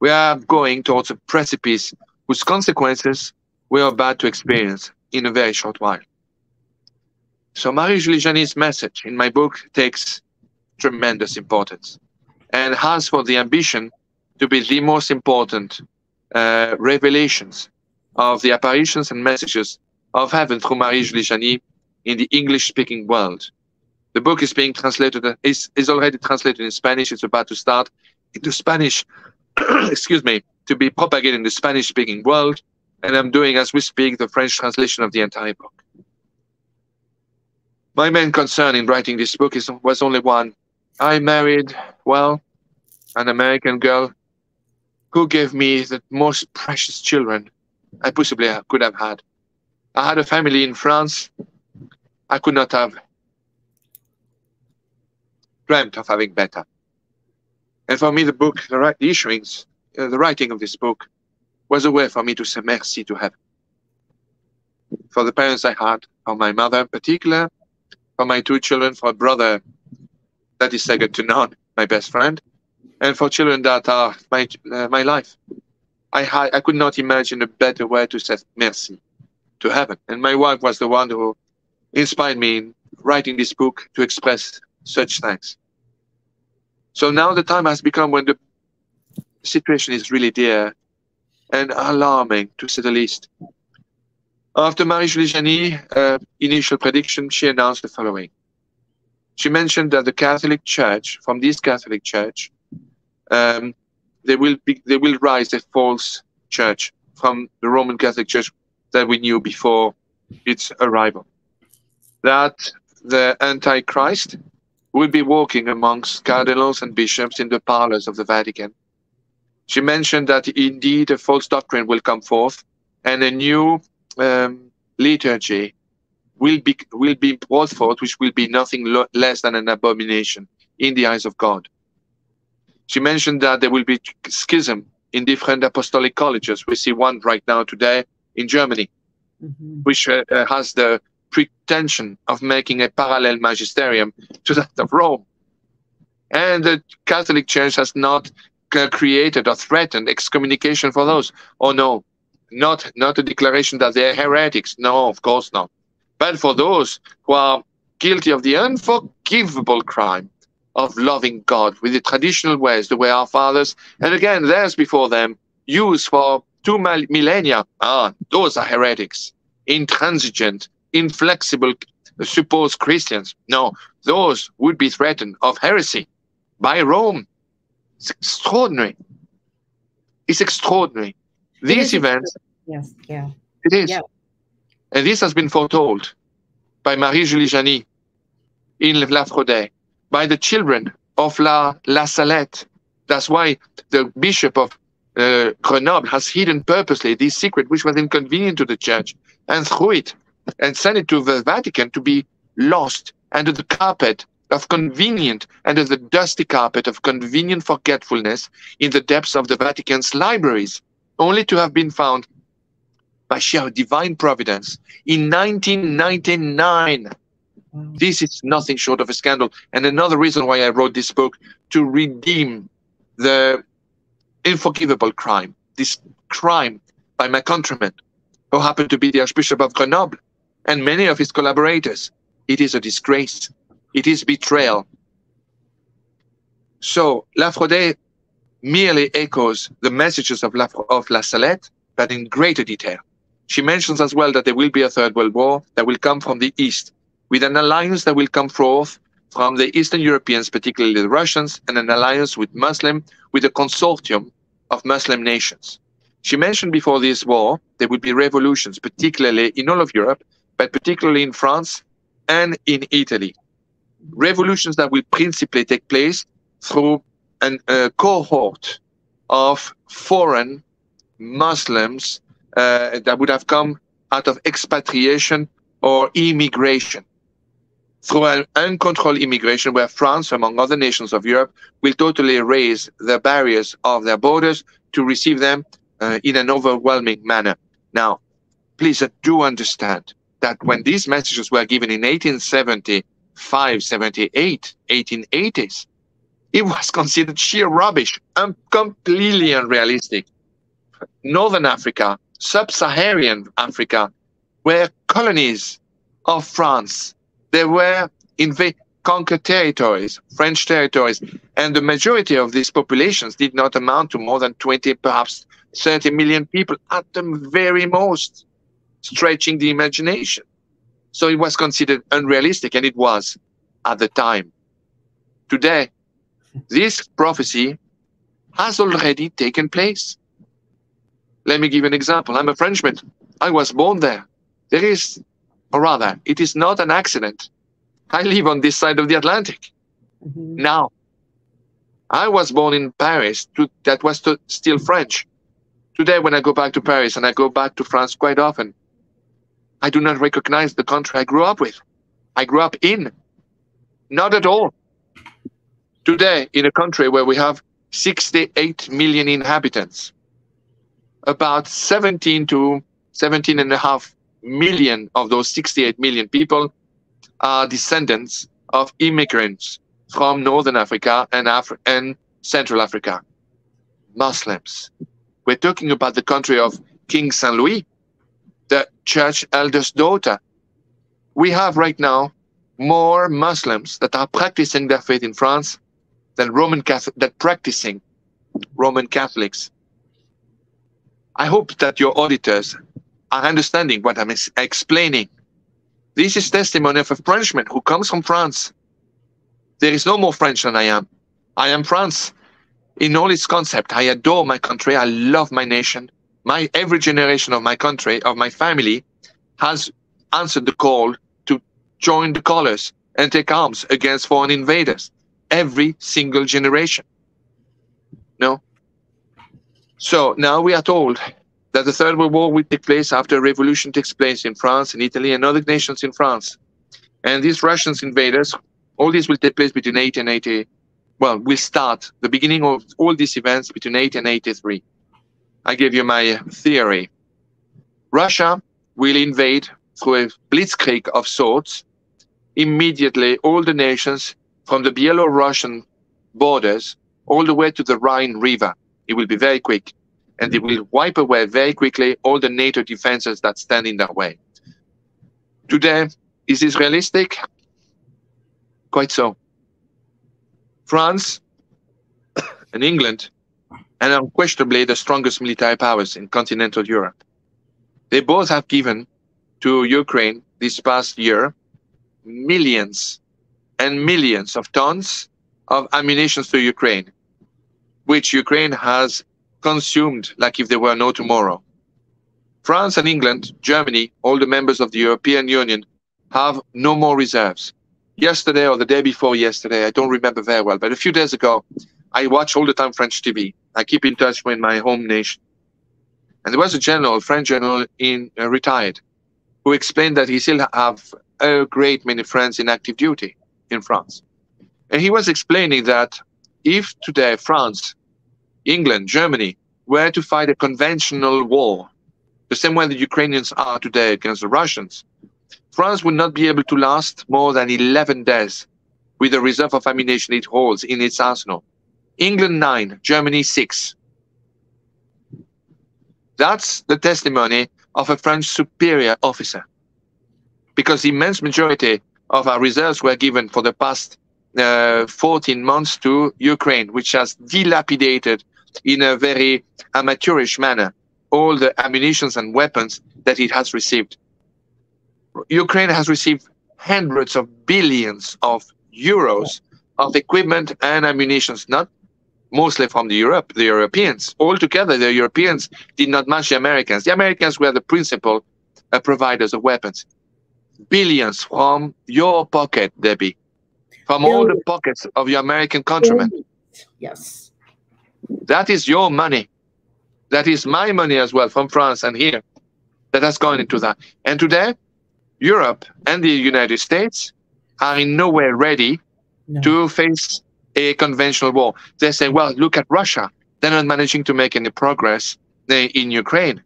We are going towards a precipice whose consequences we are about to experience in a very short while. So Marie-Julie Jahenny's message in my book takes tremendous importance and has for the ambition to be the most important uh, revelations of the apparitions and messages of heaven through Marie-Julie Jahenny in the English-speaking world. The book is being translated, is, is already translated in Spanish. It's about to start into Spanish, *clears throat* excuse me, to be propagated in the Spanish-speaking world and I'm doing as we speak the French translation of the entire book. My main concern in writing this book is was only one. I married, well, an American girl who gave me the most precious children I possibly could have had. I had a family in France I could not have dreamt of having better. And for me, the book, the, the issuings, uh, the writing of this book was a way for me to say merci to heaven. For the parents I had, for my mother in particular, for my two children, for a brother that is second to none, my best friend, and for children that are my uh, my life. I had I could not imagine a better way to say merci to heaven. And my wife was the one who inspired me in writing this book to express such thanks. So now the time has become when the situation is really dear and alarming, to say the least. After Marie-Julie Jahenny uh, initial prediction, she announced the following. She mentioned that the Catholic Church, from this Catholic Church, um, they will be, they will rise a false church from the Roman Catholic Church that we knew before its arrival. That the Antichrist will be walking amongst cardinals and bishops in the parlors of the Vatican she mentioned that indeed a false doctrine will come forth and a new um, liturgy will be will be brought forth, which will be nothing less than an abomination in the eyes of God. She mentioned that there will be schism in different apostolic colleges. We see one right now today in Germany, mm-hmm. which uh, uh has the pretension of making a parallel magisterium to that of Rome. And the Catholic Church has not created or threatened excommunication for those. Oh no, not not a declaration that they're heretics. No, of course not. But for those who are guilty of the unforgivable crime of loving God with the traditional ways, the way our fathers, and again, theirs before them, used for two millennia, ah, those are heretics, intransigent, inflexible, supposed Christians. No, those would be threatened of heresy by Rome. It's extraordinary. It's extraordinary. These events. Yes, yeah. It is. Yeah. And this has been foretold by Marie-Julie Jahenny in La Fraudais, by the children of La, La Salette. That's why the bishop of uh, Grenoble has hidden purposely this secret, which was inconvenient to the church, and threw it and sent it to the Vatican to be lost under the carpet of convenient, under the dusty carpet of convenient forgetfulness in the depths of the Vatican's libraries, only to have been found by sheer divine providence in 1999. This is nothing short of a scandal. And another reason why I wrote this book to redeem the unforgivable crime, this crime by my countrymen, who happened to be the Archbishop of Grenoble and many of his collaborators. It is a disgrace. It is betrayal. So La Fraudais merely echoes the messages of La, of La Salette, but in greater detail. She mentions as well that there will be a third world war that will come from the east, with an alliance that will come forth from the Eastern Europeans, particularly the Russians, and an alliance with Muslim, with a consortium of Muslim nations. She mentioned before this war there would be revolutions, particularly in all of Europe, but particularly in France and in Italy. Revolutions that will principally take place through a uh, cohort of foreign Muslims uh, that would have come out of expatriation or immigration through an uncontrolled immigration where France, among other nations of Europe, will totally raise the barriers of their borders to receive them uh, in an overwhelming manner. Now, please uh, do understand that when these messages were given in 1875, 78, 1880s, it was *laughs* considered sheer rubbish and completely unrealistic. Northern Africa, sub-Saharan Africa, were colonies of France there were invaded conquered territories, French territories, and the majority of these populations did not amount to more than 20, perhaps 30 million people at the very most, stretching the imagination. So it was considered unrealistic, and it was at the time. Today, this prophecy has already taken place. Let me give an example. I'm a Frenchman. I was born there. There is or rather, it is not an accident. I live on this side of the Atlantic. Mm-hmm. Now, I was born in Paris, to, that was to, still French. Today, when I go back to Paris and I go back to France quite often, I do not recognize the country I grew up with. I grew up in. Not at all. Today, in a country where we have 68 million inhabitants, about 17 to 17 and a half million of those 68 million people are descendants of immigrants from Northern Africa and, Af- and Central Africa, Muslims. We're talking about the country of King Saint Louis, the church elder's daughter. We have right now more Muslims that are practicing their faith in France than Roman Catholic that practicing Roman Catholics. I hope that your auditors are understanding what I'm explaining. This is testimony of a Frenchman who comes from France. There is no more French than I am. I am France in all its concept. I adore my country. I love my nation. My every generation of my country, of my family, has answered the call to join the colors and take arms against foreign invaders. Every single generation. No. So now we are told that the Third World War will take place after a revolution takes place in France and Italy and other nations in France. And these Russian invaders, all this will take place between 80 and 80, well, will start the beginning of all these events between 80 and 83. I give you my theory. Russia will invade through a blitzkrieg of sorts immediately all the nations from the Belarusian borders all the way to the Rhine River. It will be very quick. And they will wipe away very quickly all the NATO defenses that stand in their way. Today, is this realistic? Quite so. France *coughs* and England and unquestionably the strongest military powers in continental Europe. They both have given to Ukraine this past year millions and millions of tons of ammunition to Ukraine, which Ukraine has consumed like if there were no tomorrow. France and England, Germany, all the members of the European Union have no more reserves. Yesterday or the day before yesterday, I don't remember very well, but a few days ago, I watch all the time French TV. I keep in touch with my home nation. And there was a general, French general, in uh, retired, who explained that he still have a great many friends in active duty in France. And he was explaining that if today France, England, Germany were to fight a conventional war, the same way the Ukrainians are today against the Russians, France would not be able to last more than 11 days with the reserve of ammunition it holds in its arsenal. England 9, Germany 6. That's the testimony of a French superior officer. Because the immense majority of our reserves were given for the past uh, 14 months to Ukraine, which has dilapidated in a very amateurish manner all the ammunitions and weapons that it has received. Ukraine has received hundreds of billions of euros of equipment and ammunitions, not mostly from the Europe, the Europeans. Altogether, the Europeans did not match the Americans. The Americans were the principal uh, providers of weapons. Billions from your pocket, Debbie, from all the pockets of your American countrymen. Yes. That is your money. That is my money as well from France and here that has gone into that. And today, Europe and the United States are in no way ready no. to face a conventional war. They say, well, look at Russia. They're not managing to make any progress in Ukraine.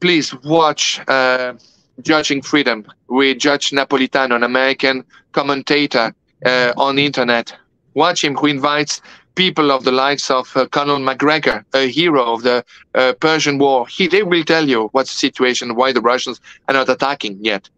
Please watch uh, Judging Freedom with Judge Napolitano, an American commentator uh, on the internet. Watch him who invites people of the likes of uh, Colonel Macgregor, a hero of the uh, Persian War. He, they will tell you what's the situation, why the Russians are not attacking yet.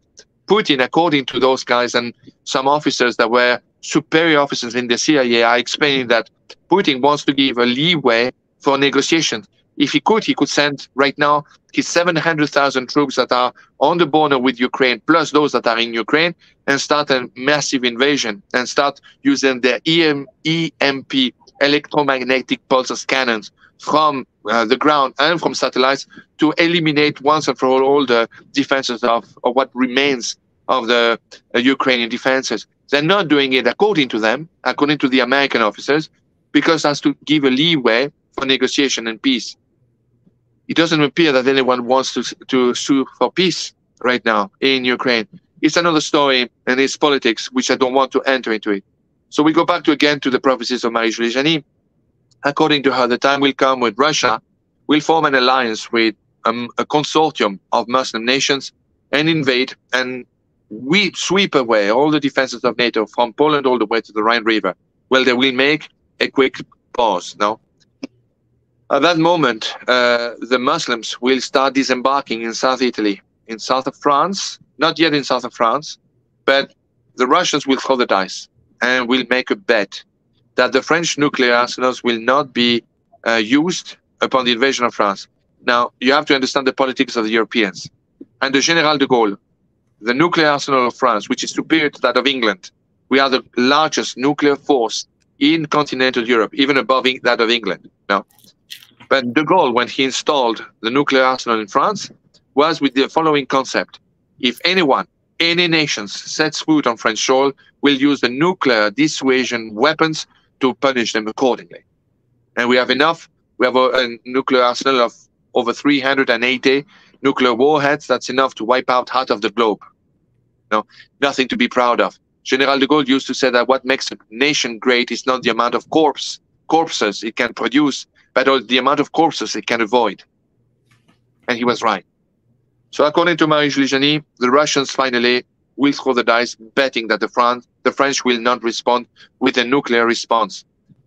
Putin, according to those guys and some officers that were superior officers in the CIA are explaining that Putin wants to give a leeway for negotiations. If he could, he could send right now his 700,000 troops that are on the border with Ukraine, plus those that are in Ukraine, and start a massive invasion and start using their EM, EMP, electromagnetic pulses cannons, from uh, the ground and from satellites to eliminate once and for all all the defenses of, of what remains of the uh, Ukrainian defenses. They're not doing it according to them, according to the American officers, because that's to give a leeway for negotiation and peace. It doesn't appear that anyone wants to, to sue for peace right now in Ukraine. It's another story and it's politics, which I don't want to enter into it. So we go back to again to the prophecies of Marie-Julie Jahenny. According to her, the time will come when Russia will form an alliance with um, a consortium of Muslim nations and invade and we sweep away all the defenses of NATO from Poland all the way to the Rhine River. Well, they will make a quick pause. No. At that moment, uh, the Muslims will start disembarking in South Italy, in south of France, not yet in south of France, but the Russians will throw the dice and will make a bet that the French nuclear arsenals will not be uh, used upon the invasion of France. Now, you have to understand the politics of the Europeans. And the General de Gaulle, the nuclear arsenal of France, which is superior to that of England. We are the largest nuclear force in continental Europe, even above that of England. Now, but de Gaulle, when he installed the nuclear arsenal in France, was with the following concept: if anyone, any nations sets foot on French soil, will use the nuclear dissuasion weapons to punish them accordingly. And we have enough. We have a, a nuclear arsenal of over 380 nuclear warheads, that's enough to wipe out half of the globe. No, nothing to be proud of. General de Gaulle used to say that what makes a nation great is not the amount of corpse, corpses it can produce, but the amount of corpses it can avoid. And he was right. So according to Marie-Julie Jahenny, the Russians finally will throw the dice, betting that the France, the French will not respond with a nuclear response.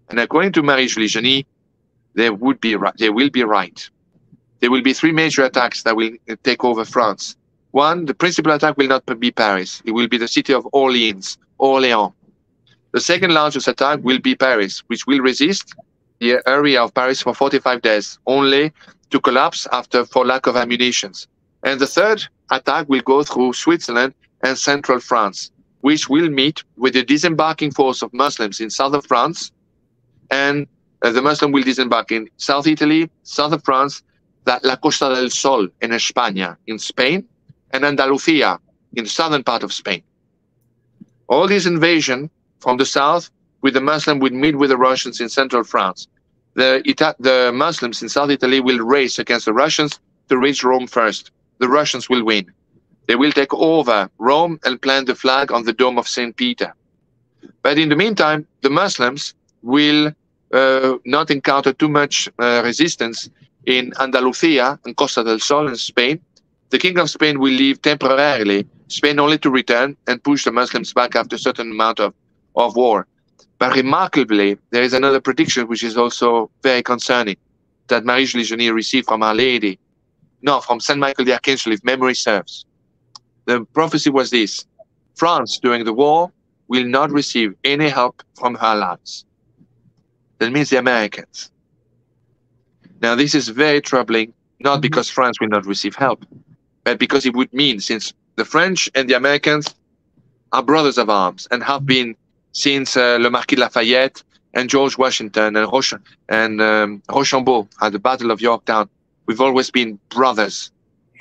And according to Marie-Julie Jahenny, they would be right. They will be right. There will be three major attacks that will uh, take over France. One, the principal attack will not be Paris. It will be the city of Orleans, Orléans. The second largest attack will be Paris, which will resist the area of Paris for 45 days, only to collapse after for lack of ammunition. And the third attack will go through Switzerland and central France, which will meet with the disembarking force of Muslims in southern France. And uh, the Muslim will disembark in South Italy, southern France, that La Costa del Sol in España, in Spain, and Andalusia in the southern part of Spain. All this invasion from the south with the Muslim would meet with the Russians in central France. The, Ita the Muslims in South Italy will race against the Russians to reach Rome first. The Russians will win. They will take over Rome and plant the flag on the Dome of St. Peter. But in the meantime, the Muslims will uh, not encounter too much uh, resistance in Andalusia and Costa del Sol in Spain. The King of Spain will leave temporarily Spain only to return and push the Muslims back after a certain amount of, of war. But remarkably, there is another prediction which is also very concerning that Marie-Julie received from Our Lady. No, from Saint Michael the Archangel, if memory serves. The prophecy was this France during the war will not receive any help from her allies. That means the Americans. Now, this is very troubling, not mm-hmm. because France will not receive help, but because it would mean since the French and the Americans are brothers of arms and have been since uh, Le Marquis de Lafayette and George Washington and, Roche and um, Rochambeau at the Battle of Yorktown. We've always been brothers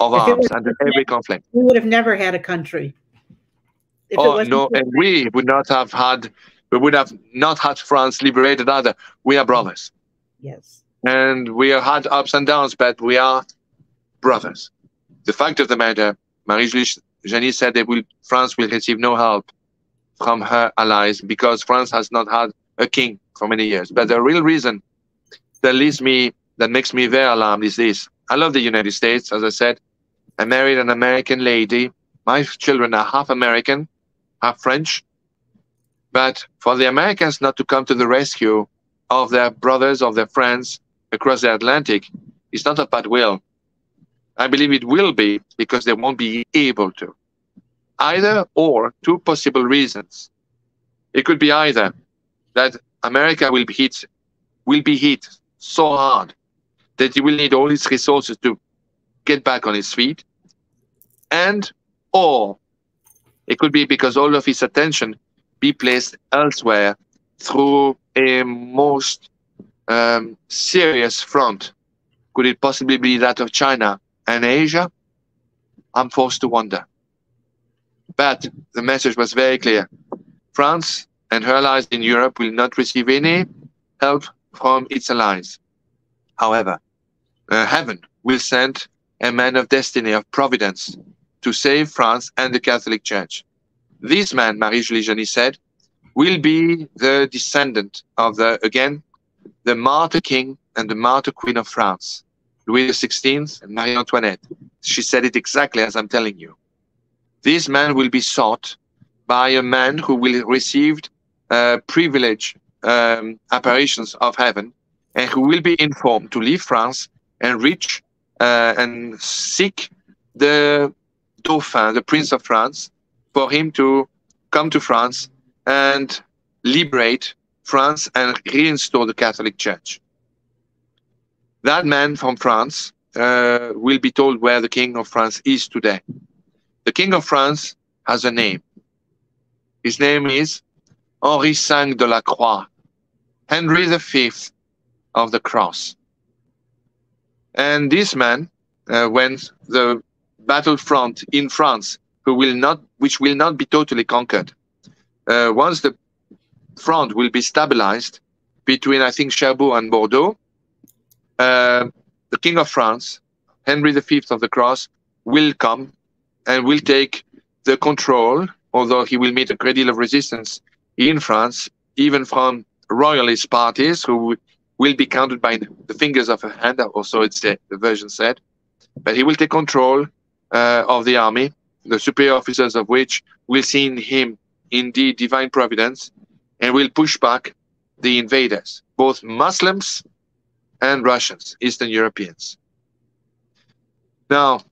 of if arms under every conflict. We would have never had a country. If oh no, and we would not have had. We would have not had France liberated either. We are brothers. Yes. And we have had ups and downs, but we are brothers. The fact of the matter, Marie-Julie said that will, France will receive no help from her allies because France has not had a king for many years. But the real reason that leads me, that makes me very alarmed is this. I love the United States, as I said. I married an American lady. My children are half American, half French. But for the Americans not to come to the rescue of their brothers, of their friends across the Atlantic, is not a bad will. I believe it will be because they won't be able to either or two possible reasons. It could be either that America will be hit will be hit so hard that he will need all his resources to get back on his feet, and or it could be because all of his attention be placed elsewhere through a most um, serious front. Could it possibly be that of China and Asia? I'm forced to wonder. But the message was very clear. France and her allies in Europe will not receive any help from its allies. However, uh, heaven will send a man of destiny, of providence, to save France and the Catholic Church. This man, Marie-Julie Jahenny said, will be the descendant of the, again, the martyr king and the martyr queen of France, Louis XVI and Marie Antoinette. She said it exactly as I'm telling you. This man will be sought by a man who will receive uh, privilege um, apparitions of heaven and who will be informed to leave France and reach uh, and seek the Dauphin, the Prince of France, for him to come to France and liberate France and reinstall the Catholic Church. That man from France uh, will be told where the King of France is today. The King of France has a name. His name is Henri V de la Croix, Henry V of the Cross. And this man, uh, when the battlefront in France, who will not, which will not be totally conquered, uh, once the front will be stabilized between, I think, Cherbourg and Bordeaux, uh, the King of France, Henry V of the Cross, will come and will take the control, although he will meet a great deal of resistance in France, even from royalist parties who will be counted by the fingers of a hand, or so it's the, the version said. But he will take control uh, of the army, the superior officers of which will see in him indeed divine providence and will push back the invaders, both Muslims and Russians, Eastern Europeans. Now,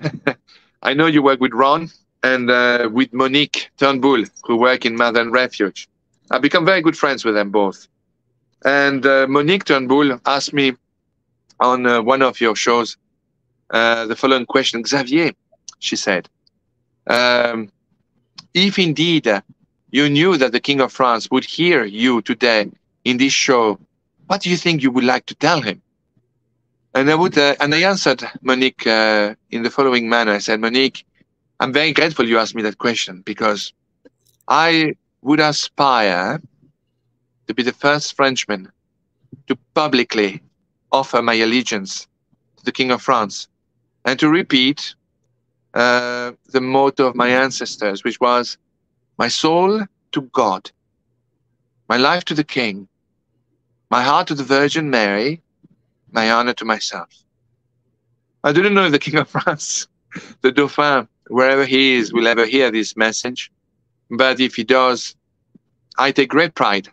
*laughs* I know you work with Ron and uh, with Monique Turnbull, who work in Mother Refuge. I've become very good friends with them both. And uh, Monique Turnbull asked me on uh, one of your shows uh, the following question Xavier, she said, um, if indeed you knew that the King of France would hear you today in this show, what do you think you would like to tell him? And I would, uh, and I answered Monique uh, in the following manner. I said, Monique, I'm very grateful you asked me that question because I would aspire to be the first Frenchman to publicly offer my allegiance to the King of France and to repeat uh, the motto of my ancestors, which was my soul to God, my life to the King, my heart to the Virgin Mary, my honor to myself. I didn't know if the King of *laughs* France, the Dauphin, wherever he is, will ever hear this message. But if he does, I take great pride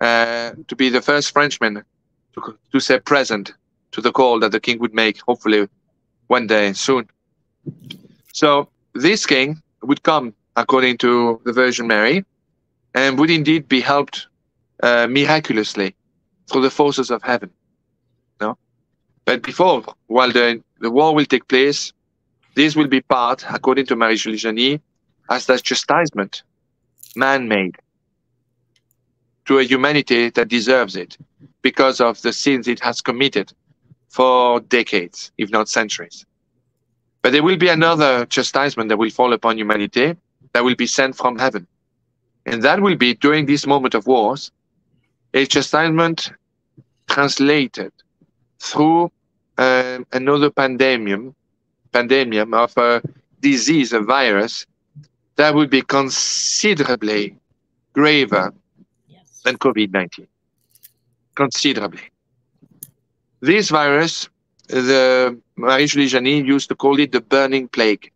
uh, to be the first Frenchman to, to say present to the call that the king would make, hopefully one day soon. So this king would come according to the Virgin Mary and would indeed be helped uh, miraculously through the forces of heaven. No? But before, while the, the war will take place, this will be part, according to Marie-Julie Jahenny, as that chastisement, man-made, to a humanity that deserves it because of the sins it has committed for decades, if not centuries. But there will be another chastisement that will fall upon humanity that will be sent from heaven. And that will be during this moment of wars, a chastisement translated through uh, another pandemium, pandemium of a disease, a virus, that will be considerably graver. Than COVID-19. Considerably. This virus, the Marie-Julie Jahenny used to call it the burning plague.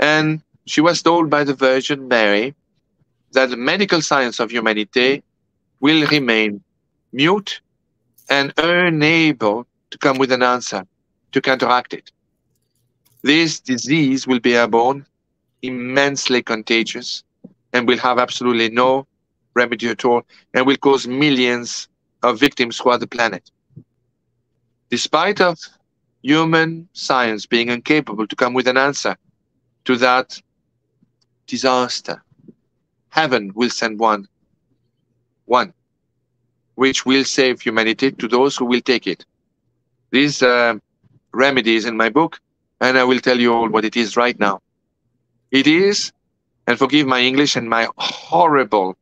And she was told by the Virgin Mary that the medical science of humanity will remain mute and unable to come with an answer to counteract it. This disease will be airborne, immensely contagious, and will have absolutely no remedy at all, and will cause millions of victims throughout the planet. Despite of human science being incapable to come with an answer to that disaster, heaven will send one, one, which will save humanity to those who will take it. These uh, remedies in my book, and I will tell you all what it is right now. It is, and forgive my English and my horrible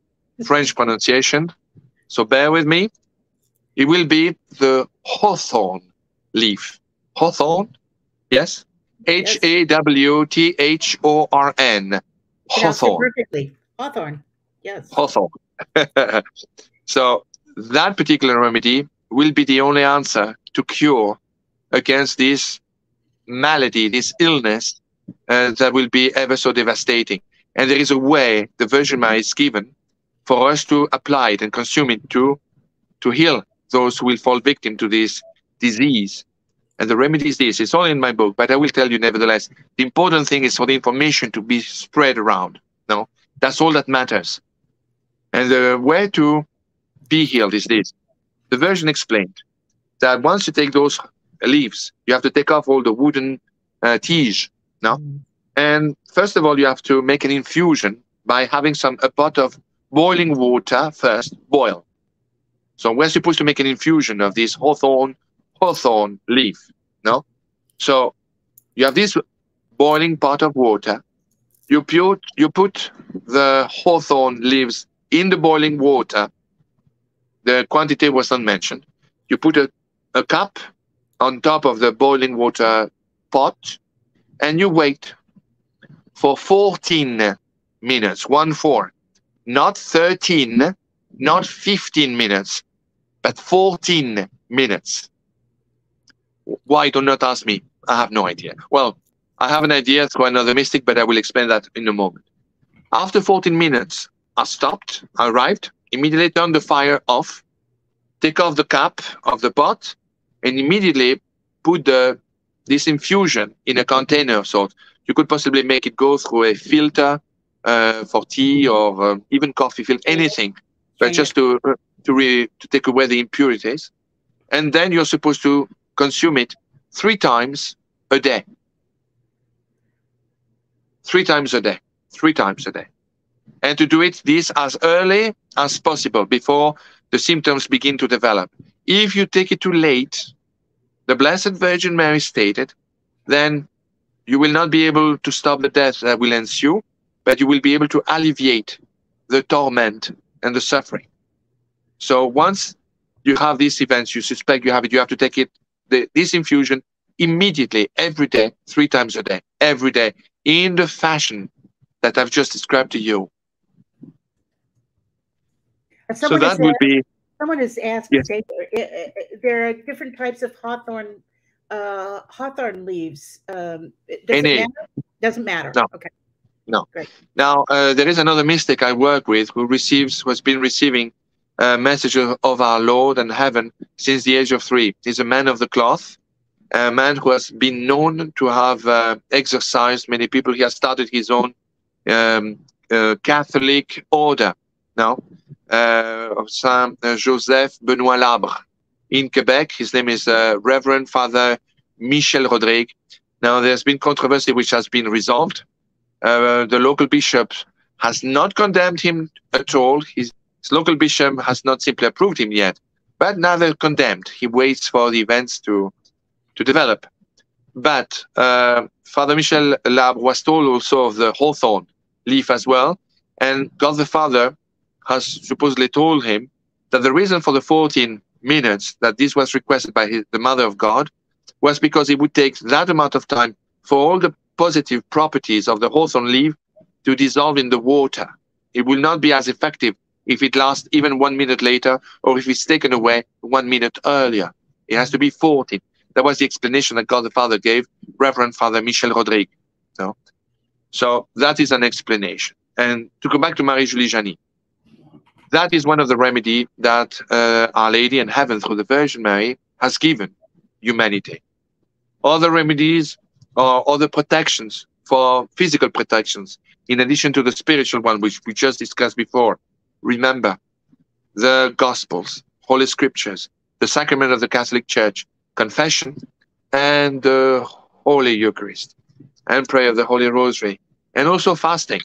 French pronunciation, so bear with me. It will be the hawthorn leaf. Hawthorn? Yes? H A W T H O R N. Hawthorn. Perfectly. Hawthorn. Yes. Hawthorn. *laughs* so that particular remedy will be the only answer to cure against this malady, this illness uh, that will be ever so devastating. And there is a way the Virgin Mary is given for us to apply it and consume it to, to heal those who will fall victim to this disease. And the remedy is this. It's all in my book, but I will tell you nevertheless. The important thing is for the information to be spread around. No, that's all that matters. And the way to be healed is this. The version explained that once you take those leaves, you have to take off all the wooden uh, tige. No, mm. and first of all, you have to make an infusion by having some a pot of boiling water first. Boil. So we're supposed to make an infusion of this hawthorn hawthorn leaf. No? So you have this boiling pot of water. You put you put the hawthorn leaves in the boiling water. The quantity was not mentioned. You put a, a cup on top of the boiling water pot and you wait for 14 minutes, one four, not 13, not 15 minutes, but 14 minutes. Why do not ask me? I have no idea. Well, I have an idea through another mystic, but I will explain that in a moment. After 14 minutes, I stopped, I arrived, immediately turned the fire off, take off the cap of the pot, and immediately put the this infusion in a container. So you could possibly make it go through a filter uh, for tea or um, even coffee filter, anything, but just to uh, to re- to take away the impurities. And then you're supposed to consume it three times a day. Three times a day. Three times a day. And to do it this as early as possible before the symptoms begin to develop. If you take it too late, the Blessed Virgin Mary stated, then you will not be able to stop the death that will ensue, but you will be able to alleviate the torment and the suffering. So once you have these events, you suspect you have it, you have to take it, the, this infusion immediately, every day, three times a day, every day, in the fashion that I've just described to you. So that would be Someone has asked, yes. there are different types of hawthorn uh, hawthorn leaves. Um, does Any. it matter? Doesn't matter. No. Okay. No. Great. Now uh, there is another mystic I work with who receives, who has been receiving a message of our Lord and heaven since the age of three. He's a man of the cloth, a man who has been known to have uh, exorcised many people. He has started his own um, uh, Catholic order now uh, of Saint Joseph Benoit Labre in Quebec. His name is uh, Reverend Father Michel Rodrigue. Now, there's been controversy which has been resolved. Uh, the local bishop has not condemned him at all. His, his, local bishop has not simply approved him yet, but neither condemned. He waits for the events to to develop. But uh, Father Michel Labre was told also of the hawthorn leaf as well, and God the Father has supposedly told him that the reason for the 14 minutes that this was requested by his, the Mother of God was because it would take that amount of time for all the positive properties of the hawthorn leaf to dissolve in the water. It will not be as effective if it lasts even one minute later or if it's taken away one minute earlier. It has to be 14. That was the explanation that God the Father gave Reverend Father Michel Rodrigue. So, so that is an explanation. And to go back to Marie-Julie Jahenny, that is one of the remedy that uh, Our Lady in heaven through the Virgin Mary has given humanity. Other remedies or other protections for physical protections, in addition to the spiritual one, which we just discussed before. Remember the Gospels, Holy Scriptures, the sacrament of the Catholic Church, confession, and the Holy Eucharist, and prayer of the Holy Rosary, and also fasting.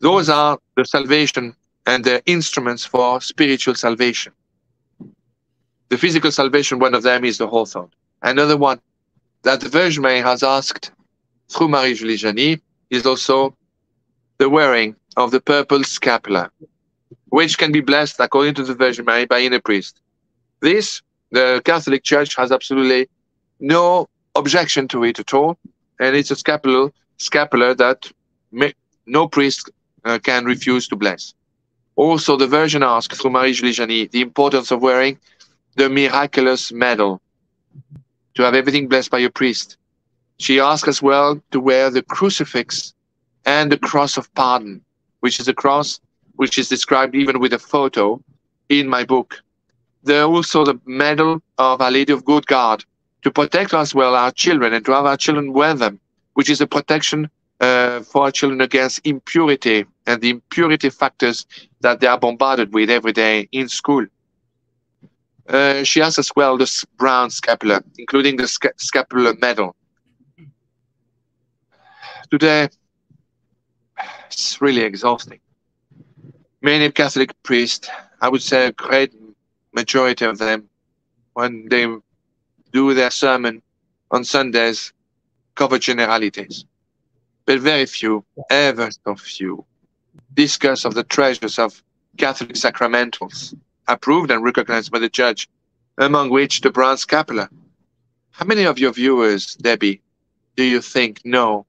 Those are the salvation and the instruments for spiritual salvation. The physical salvation, one of them is the hawthorn. Another one that the Virgin Mary has asked through Marie Julie Jahenny is also the wearing of the purple scapular, which can be blessed according to the Virgin Mary by any priest. This, the Catholic Church has absolutely no objection to it at all, and it's a scapular, scapular that may, no priest uh, can refuse to bless. Also, the Virgin asked through Marie-Julie Jahenny the importance of wearing the miraculous medal, to have everything blessed by a priest. She asked as well to wear the crucifix and the cross of pardon, which is a cross which is described even with a photo in my book. There also the medal of Our Lady of Good Guard to protect as well our children and to have our children wear them, which is a protection uh, for our children against impurity and the impurity factors that they are bombarded with every day in school. Uh, she has as well the brown scapular, including the sca scapular medal. Today, it's really exhausting. Many Catholic priests, I would say a great majority of them, when they do their sermon on Sundays, cover generalities but very few, ever so few, discuss of the treasures of Catholic sacramentals, approved and recognized by the Church, among which the brown scapular. How many of your viewers, Debbie, do you think know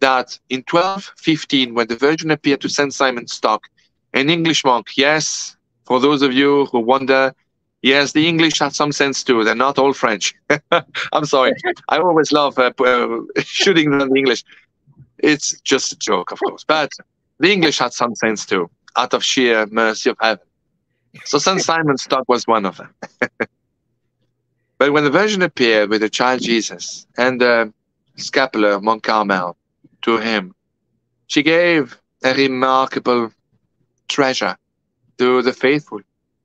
that in 1215, when the Virgin appeared to Saint Simon Stock, an English monk, yes, for those of you who wonder, yes, the English have some sense too. They're not all French. *laughs* I'm sorry. *laughs* I always love uh, uh, shooting them in English. it's just a joke, of course. But the English had some sense too, out of sheer mercy of heaven. So St. Simon's stock was one of them. *laughs* but when the Virgin appeared with the child Jesus and the scapular Mount Carmel to him, she gave a remarkable treasure to the faithful,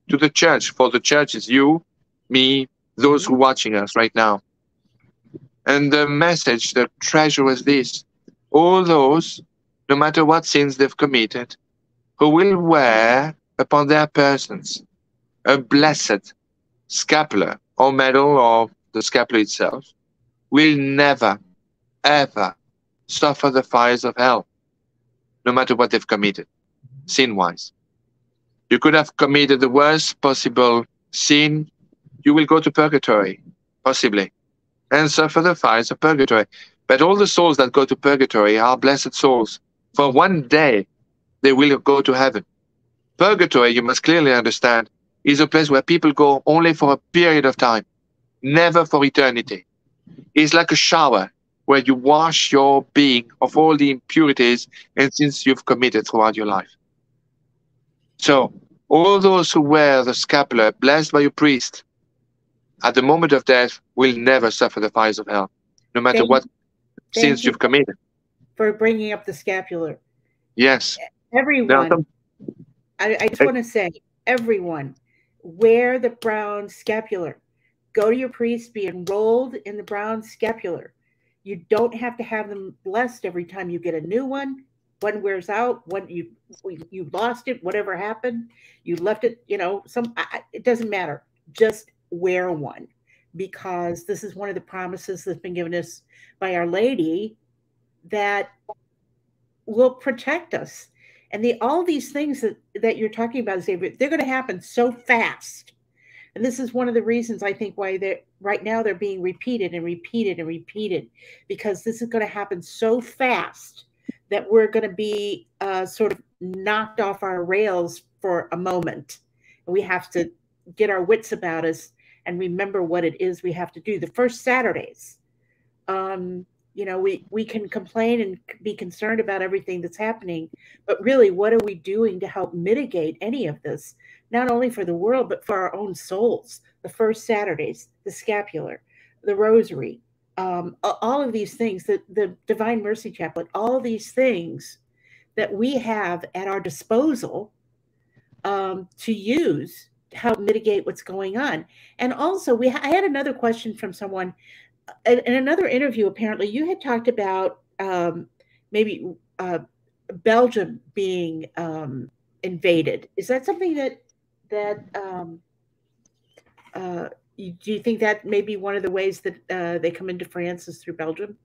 to the church, for the church is you, me, those who are watching us right now. And the message, the treasure was this all those, no matter what sins they've committed, who will wear upon their persons a blessed scapular or medal or the scapular itself, will never, ever suffer the fires of hell, no matter what they've committed, sin wise. You could have committed the worst possible sin, you will go to purgatory, possibly, and suffer the fires of purgatory. But all the souls that go to purgatory are blessed souls. For one day, they will go to heaven. Purgatory, you must clearly understand, is a place where people go only for a period of time, never for eternity. It's like a shower where you wash your being of all the impurities and sins you've committed throughout your life. So, all those who wear the scapular, blessed by your priest, at the moment of death, will never suffer the fires of hell, no matter Thank what sins you you've committed. For bringing up the scapular. Yes. Everyone. I, I just want to say, everyone, wear the brown scapular. Go to your priest, be enrolled in the brown scapular. You don't have to have them blessed every time you get a new one. One wears out, one you you lost it, whatever happened, you left it. You know, some I, it doesn't matter. Just wear one because this is one of the promises that's been given us by Our Lady that will protect us. And the all these things that, that you're talking about, Xavier, they're going to happen so fast. And this is one of the reasons I think why they're right now they're being repeated and repeated and repeated because this is going to happen so fast that we're going to be uh, sort of knocked off our rails for a moment. And we have to get our wits about us and remember what it is we have to do. The first Saturdays, um, you know, we we can complain and be concerned about everything that's happening, but really, what are we doing to help mitigate any of this? Not only for the world, but for our own souls. The first Saturdays, the scapular, the rosary, um, all of these things, the, the Divine Mercy Chaplet, all these things that we have at our disposal um, to use to help mitigate what's going on. And also, we I had another question from someone in, in another interview. Apparently, you had talked about um, maybe uh, Belgium being um, invaded. Is that something that that um, uh, you, do you think that may be one of the ways that uh, they come into France is through Belgium?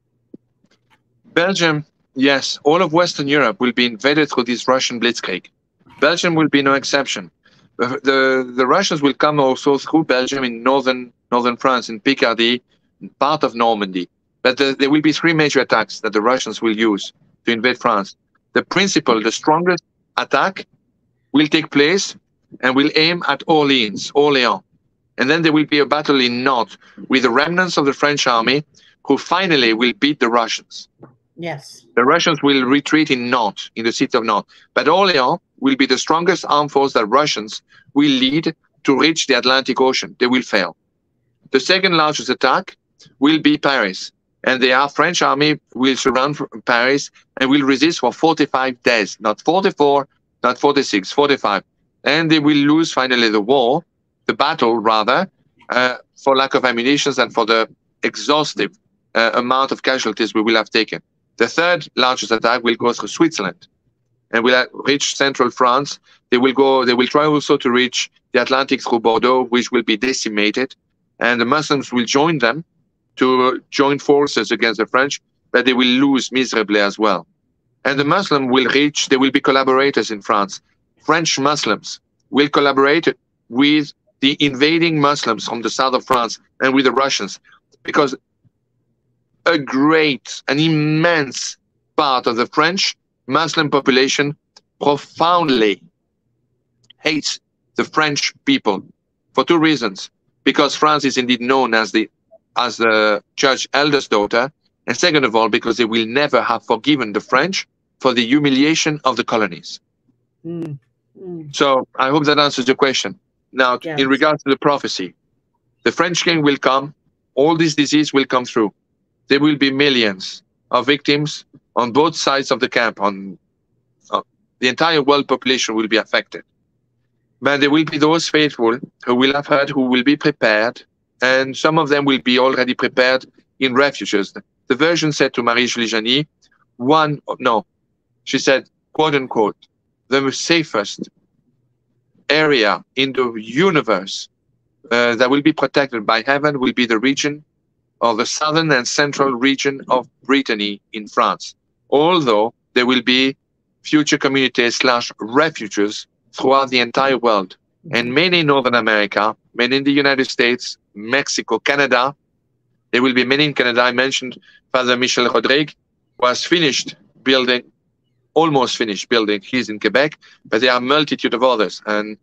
Belgium, yes. All of Western Europe will be invaded through this Russian blitzkrieg. Belgium will be no exception the the Russians will come also through Belgium in northern northern France, in Picardy, part of Normandy. But the, there will be three major attacks that the Russians will use to invade France. The principal, the strongest attack will take place and will aim at Orleans, Orléans. And then there will be a battle in Nantes with the remnants of the French army who finally will beat the Russians. Yes. The Russians will retreat in Nantes, in the city of Nantes. But Orléans will be the strongest armed force that Russians will lead to reach the Atlantic Ocean. They will fail. The second largest attack will be Paris. And the French army will surround Paris and will resist for 45 days, not 44, not 46, 45. And they will lose finally the war, the battle rather, uh, for lack of ammunition and for the exhaustive uh, amount of casualties we will have taken. The third largest attack will go through Switzerland and will reach central France. They will go. They will try also to reach the Atlantic through Bordeaux, which will be decimated, and the Muslims will join them to uh, join forces against the French, but they will lose miserably as well. And the Muslim will reach. They will be collaborators in France. French Muslims will collaborate with the invading Muslims from the south of France and with the Russians, because a great, an immense part of the French Muslim population profoundly hates the French people for two reasons. Because France is indeed known as the as the church eldest daughter, And second of all, because they will never have forgiven the French for the humiliation of the colonies. Mm. Mm. So I hope that answers your question. Now, yes. in regards to the prophecy, the French king will come, all this disease will come through. There will be millions of victims on both sides of the camp. On uh, the entire world population will be affected. But there will be those faithful who will have heard, who will be prepared, and some of them will be already prepared in refuges. The version said to Marie-Julie Jahenny, one, no, she said, quote unquote, the safest area in the universe uh, that will be protected by heaven will be the region of the southern and central region of Brittany in France. Although there will be future communities slash refugees throughout the entire world and many in Northern America, many in the United States, Mexico, Canada. There will be many in Canada. I mentioned Father Michel Rodrigue was finished building, almost finished building. He's in Quebec, but there are a multitude of others. And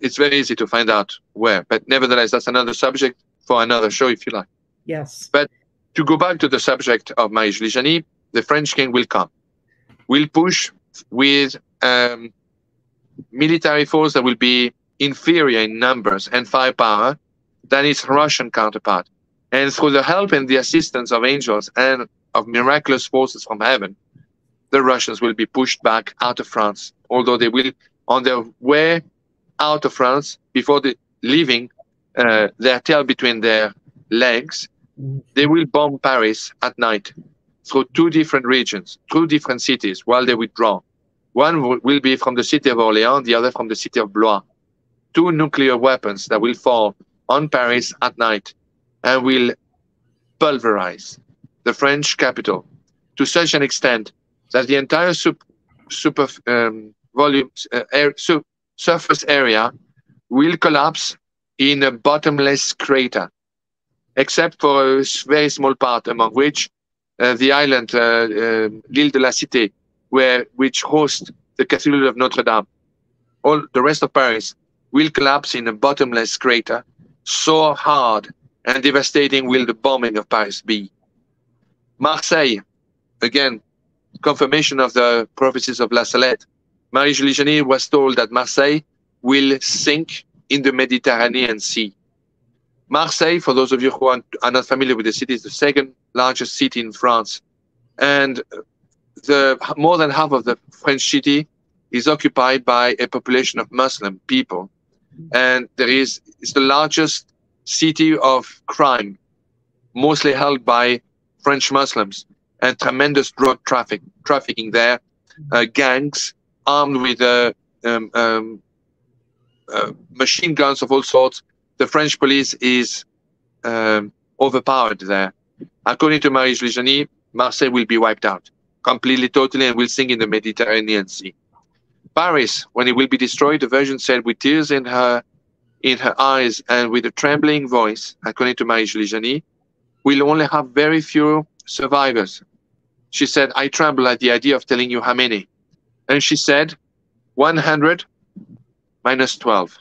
it's very easy to find out where. But nevertheless, that's another subject for another show, if you like. Yes. But to go back to the subject of Marie-Julie the French king will come. Will push with um, military force that will be inferior in numbers and firepower than its Russian counterpart. And through the help and the assistance of angels and of miraculous forces from heaven, the Russians will be pushed back out of France, although they will, on their way out of France, before the, leaving uh, their tail between their legs, they will bomb Paris at night through two different regions, two different cities while they withdraw. One will be from the city of Orleans, the other from the city of Blois. Two nuclear weapons that will fall on Paris at night and will pulverize the French capital to such an extent that the entire super, super um, volume uh, air, su surface area will collapse in a bottomless crater, except for a very small part, among which uh, the island, uh, uh, l'île de la Cité, where which hosts the Cathedral of Notre Dame. All the rest of Paris will collapse in a bottomless crater. So hard and devastating will the bombing of Paris be. Marseille, again, confirmation of the prophecies of La Salette. Marie-Julie Jahenny was told that Marseille will sink in the Mediterranean Sea. Marseille, for those of you who are not familiar with the city, is the second largest city in France. And the more than half of the French city is occupied by a population of Muslim people, and there is it's the largest city of crime, mostly held by French Muslims, and tremendous drug traffic trafficking there, uh, gangs armed with uh, um, um, uh, machine guns of all sorts. The French police is um, overpowered there. According to Marie-Julie Marseille will be wiped out completely, totally, and will sink in the Mediterranean Sea. Paris, when it will be destroyed, the Virgin said with tears in her in her eyes and with a trembling voice, according to Marie-Julie Jahenny, will only have very few survivors. She said, I tremble at the idea of telling you how many. And she said, 100 minus 12.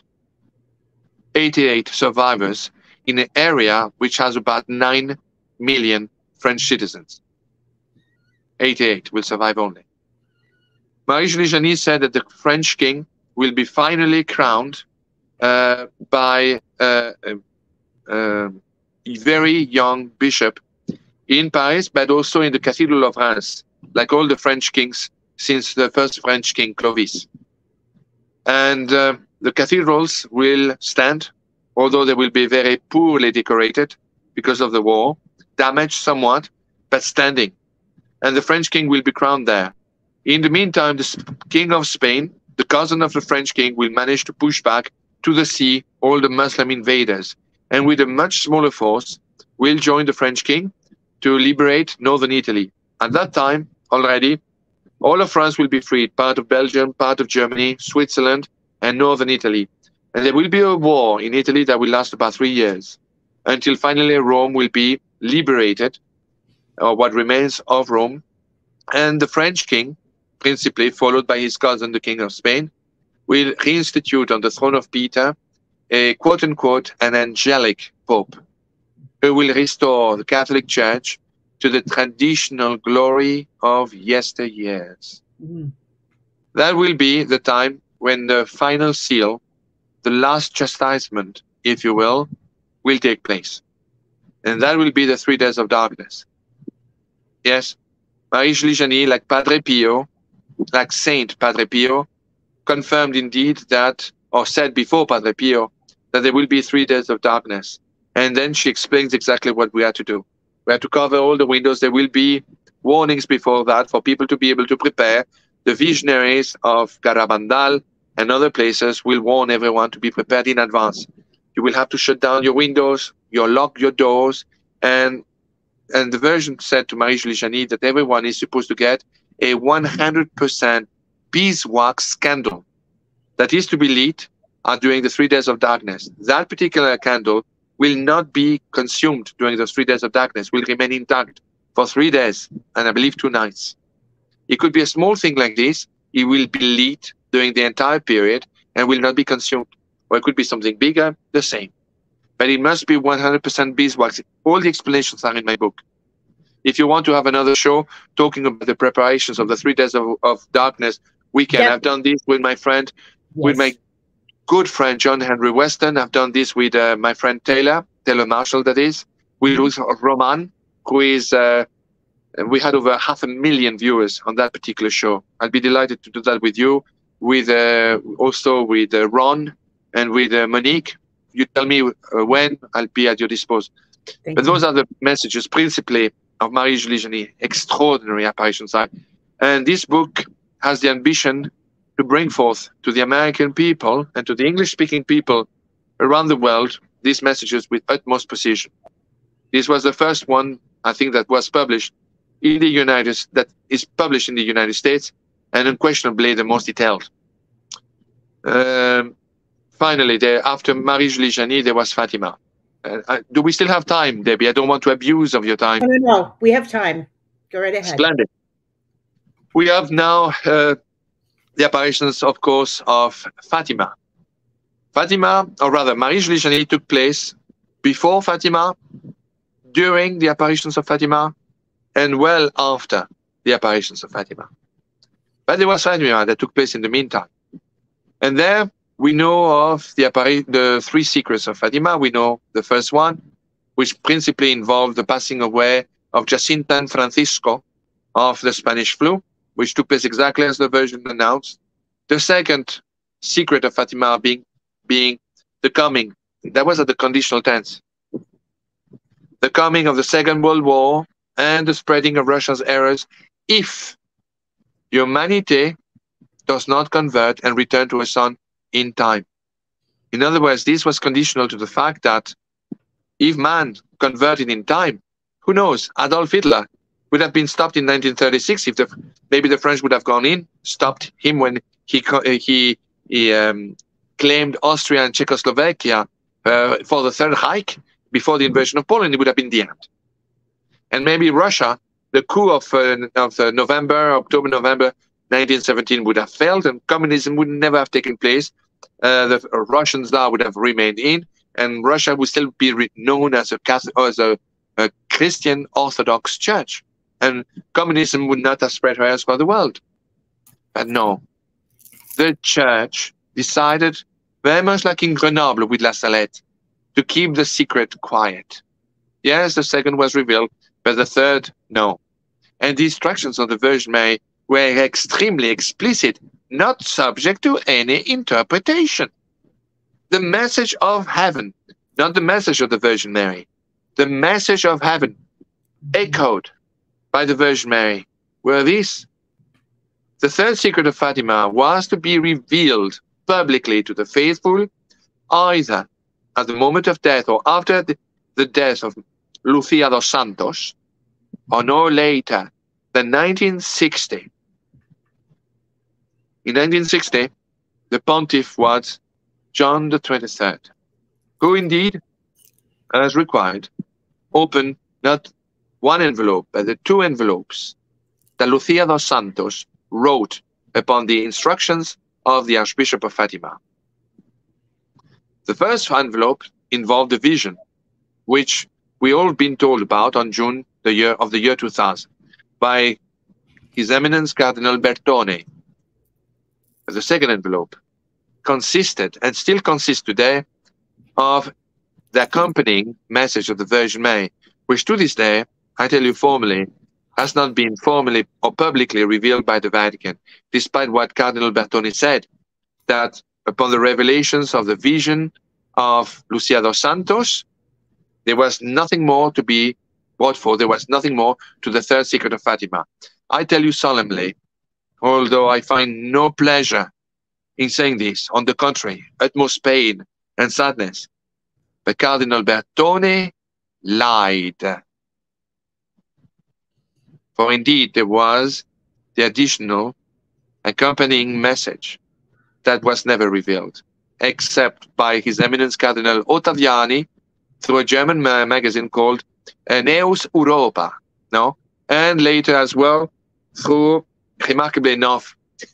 88 survivors in an area which has about 9 million French citizens. 88 will survive only. Marie-Julie Jahenny said that the French king will be finally crowned uh, by uh, a, a, very young bishop in Paris, but also in the Cathedral of Reims, like all the French kings since the first French king, Clovis. And uh, the cathedrals will stand, although they will be very poorly decorated because of the war, damaged somewhat, but standing and the French king will be crowned there. In the meantime, the king of Spain, the cousin of the French king, will manage to push back to the sea all the Muslim invaders, and with a much smaller force, will join the French king to liberate northern Italy. At that time, already, all of France will be freed, part of Belgium, part of Germany, Switzerland, and northern Italy. And there will be a war in Italy that will last about three years, until finally Rome will be liberated or what remains of Rome, and the French king, principally followed by his cousin, the King of Spain, will reinstitute on the throne of Peter a quote unquote an angelic pope who will restore the Catholic Church to the traditional glory of yesteryears. Mm-hmm. That will be the time when the final seal, the last chastisement, if you will, will take place. And that will be the three days of darkness. Yes, Marie-Julie Jahenny, like Padre Pio, like Saint Padre Pio, confirmed indeed that, or said before Padre Pio, that there will be three days of darkness. And then she explains exactly what we have to do. We have to cover all the windows. There will be warnings before that for people to be able to prepare. The visionaries of Garabandal and other places will warn everyone to be prepared in advance. You will have to shut down your windows, you lock your doors, and and the version said to Marie-Julie Jahenny that everyone is supposed to get a 100% beeswax candle that is to be lit uh, during the three days of darkness. That particular candle will not be consumed during those three days of darkness, will remain intact for three days, and I believe two nights. It could be a small thing like this. It will be lit during the entire period and will not be consumed. Or it could be something bigger, the same. But it must be 100% beeswax. All the explanations are in my book. If you want to have another show talking about the preparations of the three days of, of darkness, we can. Yep. I've done this with my friend, yes. with my good friend John Henry Weston. I've done this with uh, my friend Taylor, Taylor Marshall, that is. Luis Roman, who is, uh, we had over half a million viewers on that particular show. I'd be delighted to do that with you, with uh, also with uh, Ron and with uh, Monique. You tell me uh, when, I'll be at your disposal. Thank but you. those are the messages principally of Marie-Julie extraordinary apparitions. And this book has the ambition to bring forth to the American people and to the English speaking people around the world these messages with utmost precision. This was the first one, I think, that was published in the United States that is published in the United States and unquestionably the most detailed. Um, finally, there, after Marie-Julie Jahenny, there was Fatima. Uh, uh, do we still have time, Debbie? I don't want to abuse of your time. No, no, no. We have time. Go right ahead. Splendid. We have now uh, the apparitions, of course, of Fatima. Fatima, or rather, Marie-Julie Jahenny took place before Fatima, during the apparitions of Fatima, and well after the apparitions of Fatima. But there was Fatima that took place in the meantime. And there we know of the, the three secrets of Fatima. We know the first one, which principally involved the passing away of Jacinta and Francisco of the Spanish flu which took place exactly as the version announced. The second secret of Fatima being being the coming. That was at the conditional tense. The coming of the Second World War and the spreading of Russia's errors if humanity does not convert and return to a son in time. In other words, this was conditional to the fact that if man converted in time, who knows, Adolf Hitler would have been stopped in 1936 if the maybe the French would have gone in, stopped him when he uh, he he um, claimed Austria and Czechoslovakia uh, for the Third Reich before the invasion of Poland. It would have been the end. And maybe Russia, the coup of uh, of uh, November, October, November 1917 would have failed, and communism would never have taken place. Uh, the Russians now would have remained in, and Russia would still be known as a Catholic, as a, a Christian Orthodox church and communism would not have spread elsewhere the world. But no, the church decided, very much like in Grenoble with La Salette, to keep the secret quiet. Yes, the second was revealed, but the third, no. And the instructions of the Virgin Mary were extremely explicit, not subject to any interpretation. The message of heaven, not the message of the Virgin Mary, the message of heaven echoed by the Virgin Mary were these. The third secret of Fatima was to be revealed publicly to the faithful either at the moment of death or after the, the death of Lucia dos Santos or no later than 1960. In 1960, the pontiff was John the 23rd, who indeed, as required, opened not one envelope, but the two envelopes that Lucia dos Santos wrote upon the instructions of the Archbishop of Fatima. The first envelope involved a vision, which we all been told about on June the year of the year 2000 by His Eminence Cardinal Bertone. The second envelope consisted and still consists today of the accompanying message of the Virgin Mary, which to this day, I tell you formally, has not been formally or publicly revealed by the Vatican, despite what Cardinal Bertone said, that upon the revelations of the vision of Lucia dos Santos, there was nothing more to be brought forth. There was nothing more to the third secret of Fatima. I tell you solemnly, although I find no pleasure in saying this, on the contrary, utmost pain and sadness, but Cardinal Bertone lied. For indeed, there was the additional accompanying message that was never revealed, except by His Eminence Cardinal Ottaviani through a German ma magazine called Neues Europa, no? And later as well through, remarkably enough, *laughs*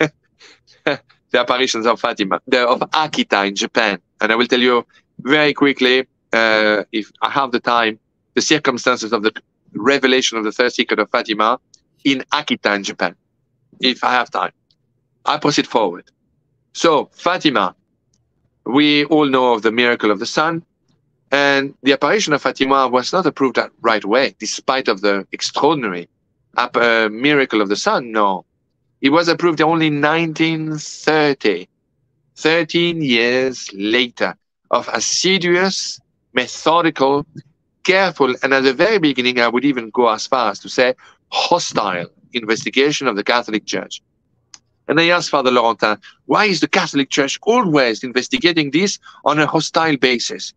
the apparitions of Fatima, the, of Akita in Japan. And I will tell you very quickly, uh, if I have the time, the circumstances of the revelation of the third secret of Fatima in Akita in Japan, if I have time. I proceed forward. So, Fatima, we all know of the miracle of the sun, and the apparition of Fatima was not approved right away, despite of the extraordinary uh, miracle of the sun. No, it was approved only in 1930, 13 years later, of assiduous, methodical, careful, and at the very beginning, I would even go as far as to say hostile investigation of the Catholic Church. And I asked Father Laurentin, uh, why is the Catholic Church always investigating this on a hostile basis?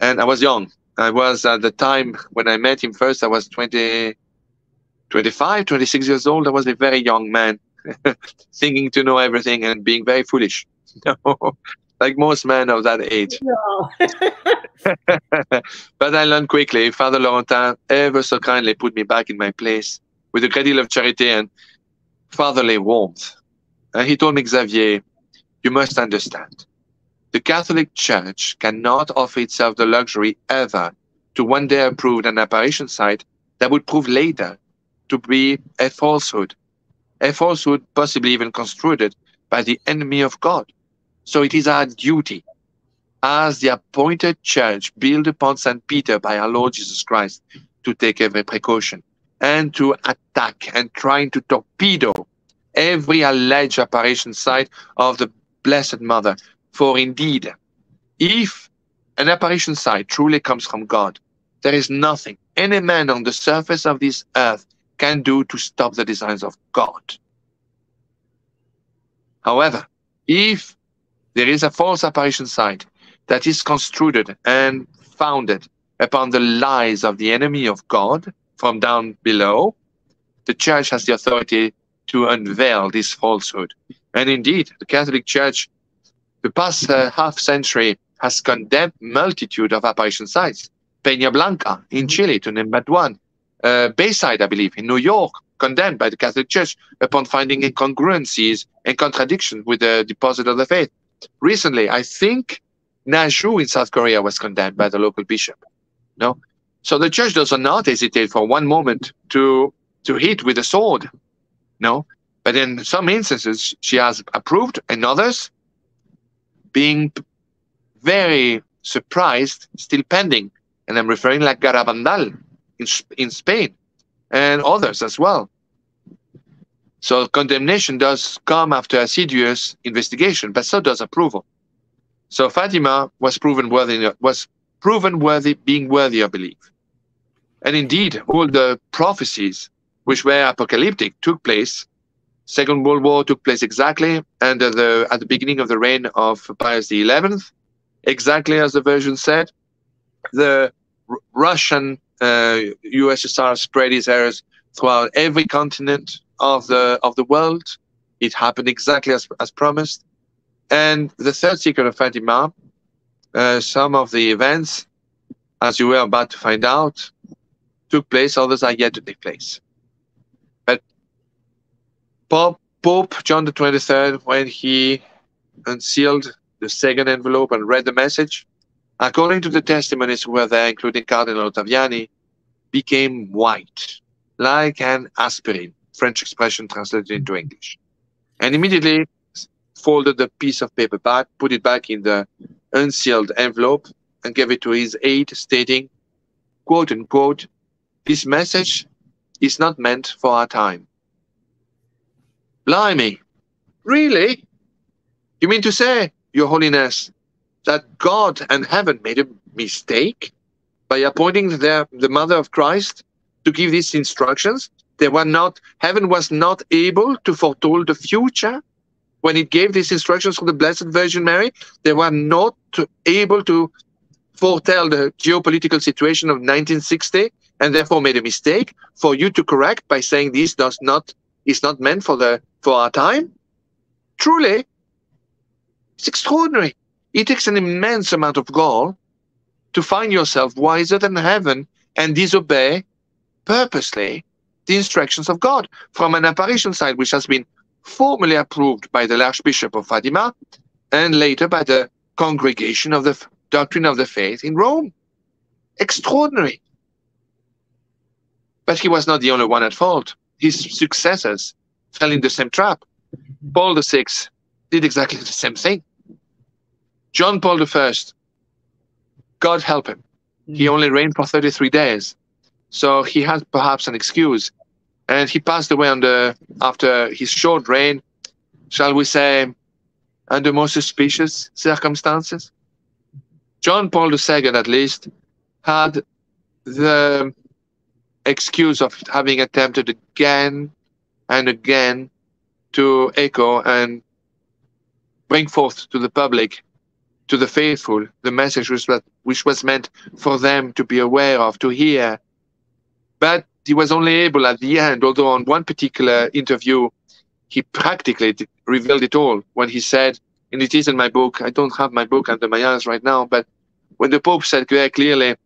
And I was young. I was at the time when I met him first, I was 20, 25, 26 years old. I was a very young man, *laughs* thinking to know everything and being very foolish. *laughs* like most men of that age. No. *laughs* but I learned quickly. Father Laurentin ever so kindly put me back in my place with a great deal of charity and fatherly warmth. And he told me, Xavier, you must understand. The Catholic Church cannot offer itself the luxury ever to one day approve an apparition site that would prove later to be a falsehood, a falsehood possibly even construed by the enemy of God. So it is our duty as the appointed church built upon St. Peter by our Lord Jesus Christ to take every precaution and to attack and trying to torpedo every alleged apparition site of the Blessed Mother. For indeed, if an apparition site truly comes from God, there is nothing any man on the surface of this earth can do to stop the designs of God. However, if there is a false apparition site that is construed and founded upon the lies of the enemy of God from down below, the church has the authority to unveil this falsehood. And indeed, the Catholic Church, the past uh, half century, has condemned multitude of apparition sites. Peña Blanca in Chile, to name but one. Uh, Bayside, I believe, in New York, condemned by the Catholic Church upon finding incongruencies and contradictions with the deposit of the faith. Recently, I think Naju in South Korea was condemned by the local bishop. No, so the church does not hesitate for one moment to to hit with a sword. No, but in some instances she has approved, and others being very surprised, still pending. And I'm referring like Garabandal in in Spain, and others as well. So condemnation does come after assiduous investigation, but so does approval. So Fatima was proven worthy, was proven worthy, being worthy of belief. And indeed, all the prophecies which were apocalyptic took place. Second World War took place exactly at the, at the beginning of the reign of Pius XI, exactly as the version said. The Russian USSR spread its errors throughout every continent of the of the world. It happened exactly as, as promised. And the third secret of Fatima, uh, some of the events, as you were about to find out, took place, others are yet to take place. But Pope, Pope John the 23rd, when he unsealed the second envelope and read the message, according to the testimonies who were there, including Cardinal Ottaviani, became white, like an aspirin, French expression translated into English. And immediately folded the piece of paper back, put it back in the unsealed envelope, and gave it to his aide, stating, quote unquote, this message is not meant for our time. Blimey, really? You mean to say, Your Holiness, that God and heaven made a mistake by appointing the, the mother of Christ to give these instructions? They were not, heaven was not able to foretold the future when it gave these instructions for the Blessed Virgin Mary. They were not able to foretell the geopolitical situation of 1960 and therefore made a mistake for you to correct by saying this does not is not meant for the for our time truly it's extraordinary it takes an immense amount of gall to find yourself wiser than heaven and disobey purposely the instructions of god from an apparition site which has been formally approved by the archbishop of fatima and later by the congregation of the doctrine of the faith in rome extraordinary but he was not the only one at fault. His successors fell in the same trap. Paul VI did exactly the same thing. John Paul I, God help him, he mm. only reigned for 33 days. So he had perhaps an excuse. And he passed away under, after his short reign, shall we say, under more suspicious circumstances. John Paul II, at least, had the excuse of having attempted again and again to echo and bring forth to the public, to the faithful, the message which was, which was meant for them to be aware of, to hear. But he was only able at the end, although on one particular interview, he practically revealed it all when he said, and it is in my book, I don't have my book under my eyes right now, but when the Pope said very clearly,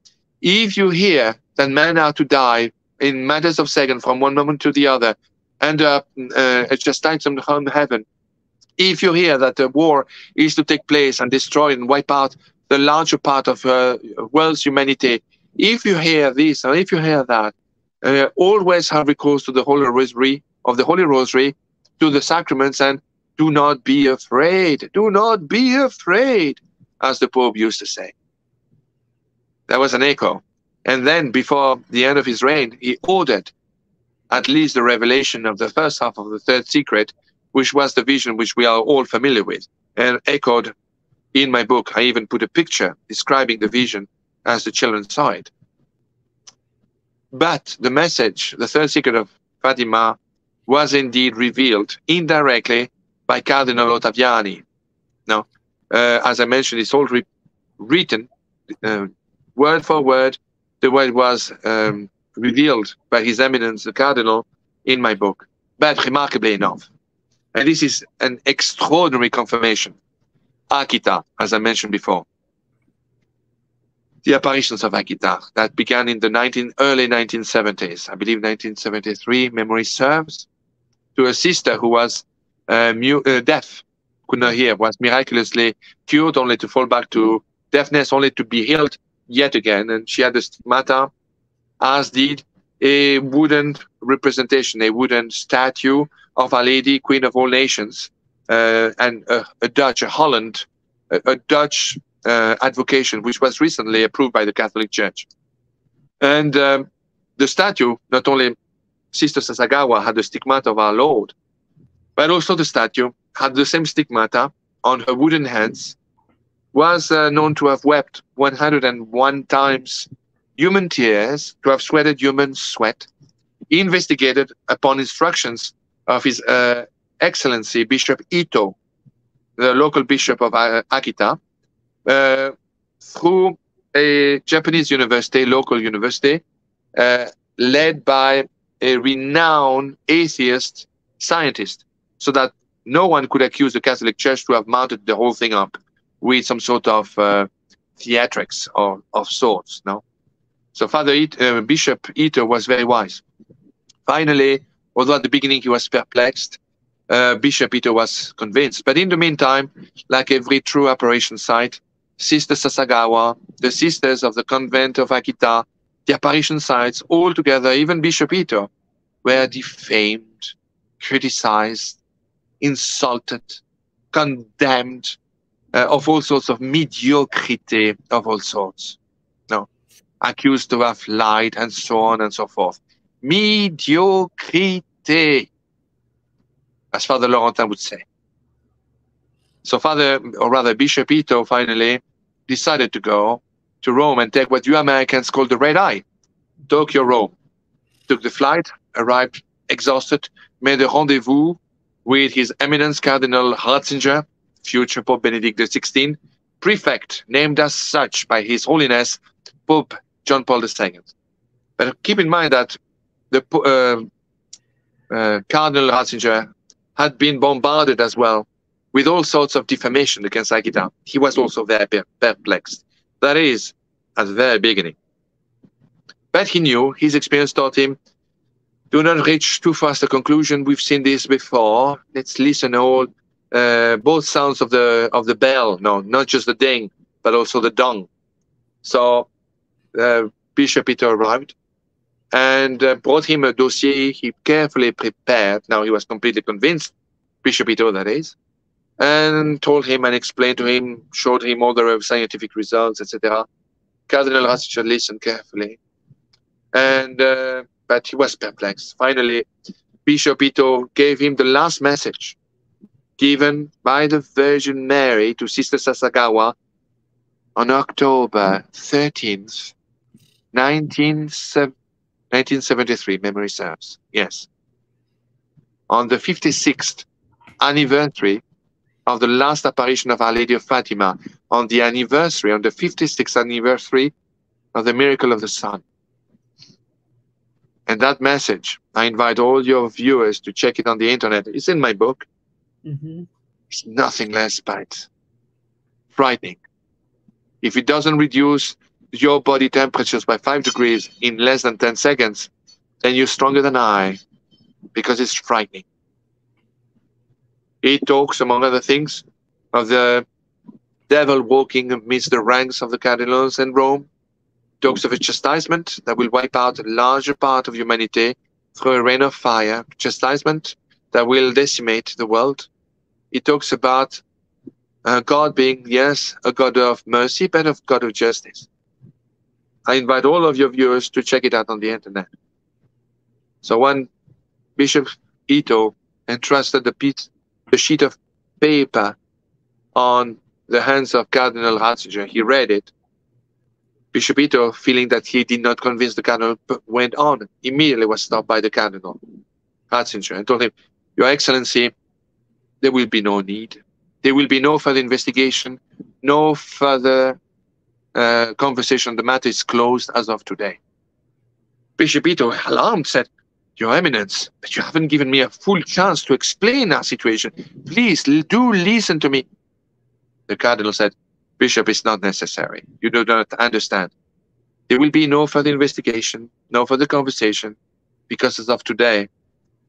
if you hear that men are to die in matters of second from one moment to the other, and uh, uh, it's just time from heaven. If you hear that the war is to take place and destroy and wipe out the larger part of uh, world's humanity, if you hear this and if you hear that, uh, always have recourse to the Holy Rosary of the Holy Rosary, to the sacraments, and do not be afraid. Do not be afraid, as the Pope used to say. That was an echo and then, before the end of his reign, he ordered at least the revelation of the first half of the third secret, which was the vision which we are all familiar with, and echoed in my book. I even put a picture describing the vision as the children saw it. But the message, the third secret of Fatima, was indeed revealed indirectly by Cardinal Ottaviani. Now, uh, as I mentioned, it's all re written uh, word for word the way it was um, revealed by His Eminence the Cardinal in my book. But remarkably enough, and this is an extraordinary confirmation, Akita, as I mentioned before, the apparitions of Akita that began in the 19, early 1970s, I believe 1973, memory serves, to a sister who was uh, uh, deaf, could not hear, was miraculously cured, only to fall back to deafness, only to be healed yet again, and she had the stigmata, as did a wooden representation, a wooden statue of Our Lady, Queen of all Nations, uh, and a, a, Dutch, a Holland, a, a Dutch uh, advocation, which was recently approved by the Catholic Church. And um, the statue, not only Sister Sasagawa had the stigmata of our Lord, but also the statue had the same stigmata on her wooden hands was uh, known to have wept 101 times human tears, to have sweated human sweat, investigated upon instructions of His uh, Excellency Bishop Ito, the local bishop of uh, Akita, uh, through a Japanese university, local university, uh, led by a renowned atheist scientist, so that no one could accuse the Catholic Church to have mounted the whole thing up with some sort of uh, theatrics or of sorts. No, so Father it, uh, Bishop Ito was very wise. Finally, although at the beginning he was perplexed, uh, Bishop Ito was convinced. But in the meantime, like every true apparition site, Sister Sasagawa, the sisters of the convent of Akita, the apparition sites all together, even Bishop Ito, were defamed, criticized, insulted, condemned uh, of all sorts of mediocrity of all sorts. Accused to have lied and so on and so forth. Mediocrity, as Father Laurentin would say. So Father, or rather Bishop Ito, finally decided to go to Rome and take what you Americans call the red eye, Tokyo, Rome. Took the flight, arrived exhausted, made a rendezvous with His Eminence Cardinal Ratzinger, future Pope Benedict XVI, prefect named as such by His Holiness Pope John Paul II. But keep in mind that the uh, uh, Cardinal Ratzinger had been bombarded as well with all sorts of defamation against Akita. He was also very perplexed. That is, at the very beginning. But he knew, his experience taught him, do not reach too fast a conclusion. We've seen this before. Let's listen all uh, both sounds of the of the bell. No, not just the ding, but also the dong. So Bishop Peter arrived and uh, brought him a dossier he carefully prepared. Now he was completely convinced, Bishop Peter, that is, and told him and explained to him, showed him all the scientific results, etc. Cardinal Ratzinger listened carefully, and uh, but he was perplexed. Finally, Bishop Ito gave him the last message given by the Virgin Mary to Sister Sasagawa on October 13th, 1973, memory serves. Yes. On the 56th anniversary of the last apparition of Our Lady of Fatima, on the anniversary, on the 56th anniversary of the miracle of the sun. And that message, I invite all your viewers to check it on the internet. It's in my book. Mm-hmm. It's nothing less but frightening. If it doesn't reduce your body temperatures by five degrees in less than 10 seconds, then you're stronger than I because it's frightening. He talks, among other things, of the devil walking amidst the ranks of the cardinals in Rome, talks of a chastisement that will wipe out a larger part of humanity through a rain of fire, chastisement that will decimate the world. He talks about uh, God being, yes, a God of mercy, but a God of justice. I invite all of your viewers to check it out on the internet. So when Bishop Ito entrusted the, piece, the sheet of paper on the hands of Cardinal Ratzinger, he read it Bishop Ito, feeling that he did not convince the cardinal, went on. Immediately was stopped by the cardinal, Ratzinger, and told him, Your Excellency, there will be no need. There will be no further investigation, no further uh, conversation. The matter is closed as of today. Bishop Ito, alarmed, said, Your Eminence, but you haven't given me a full chance to explain our situation. Please do listen to me. The cardinal said, Bishop, it's not necessary. You do not understand. There will be no further investigation, no further conversation, because as of today,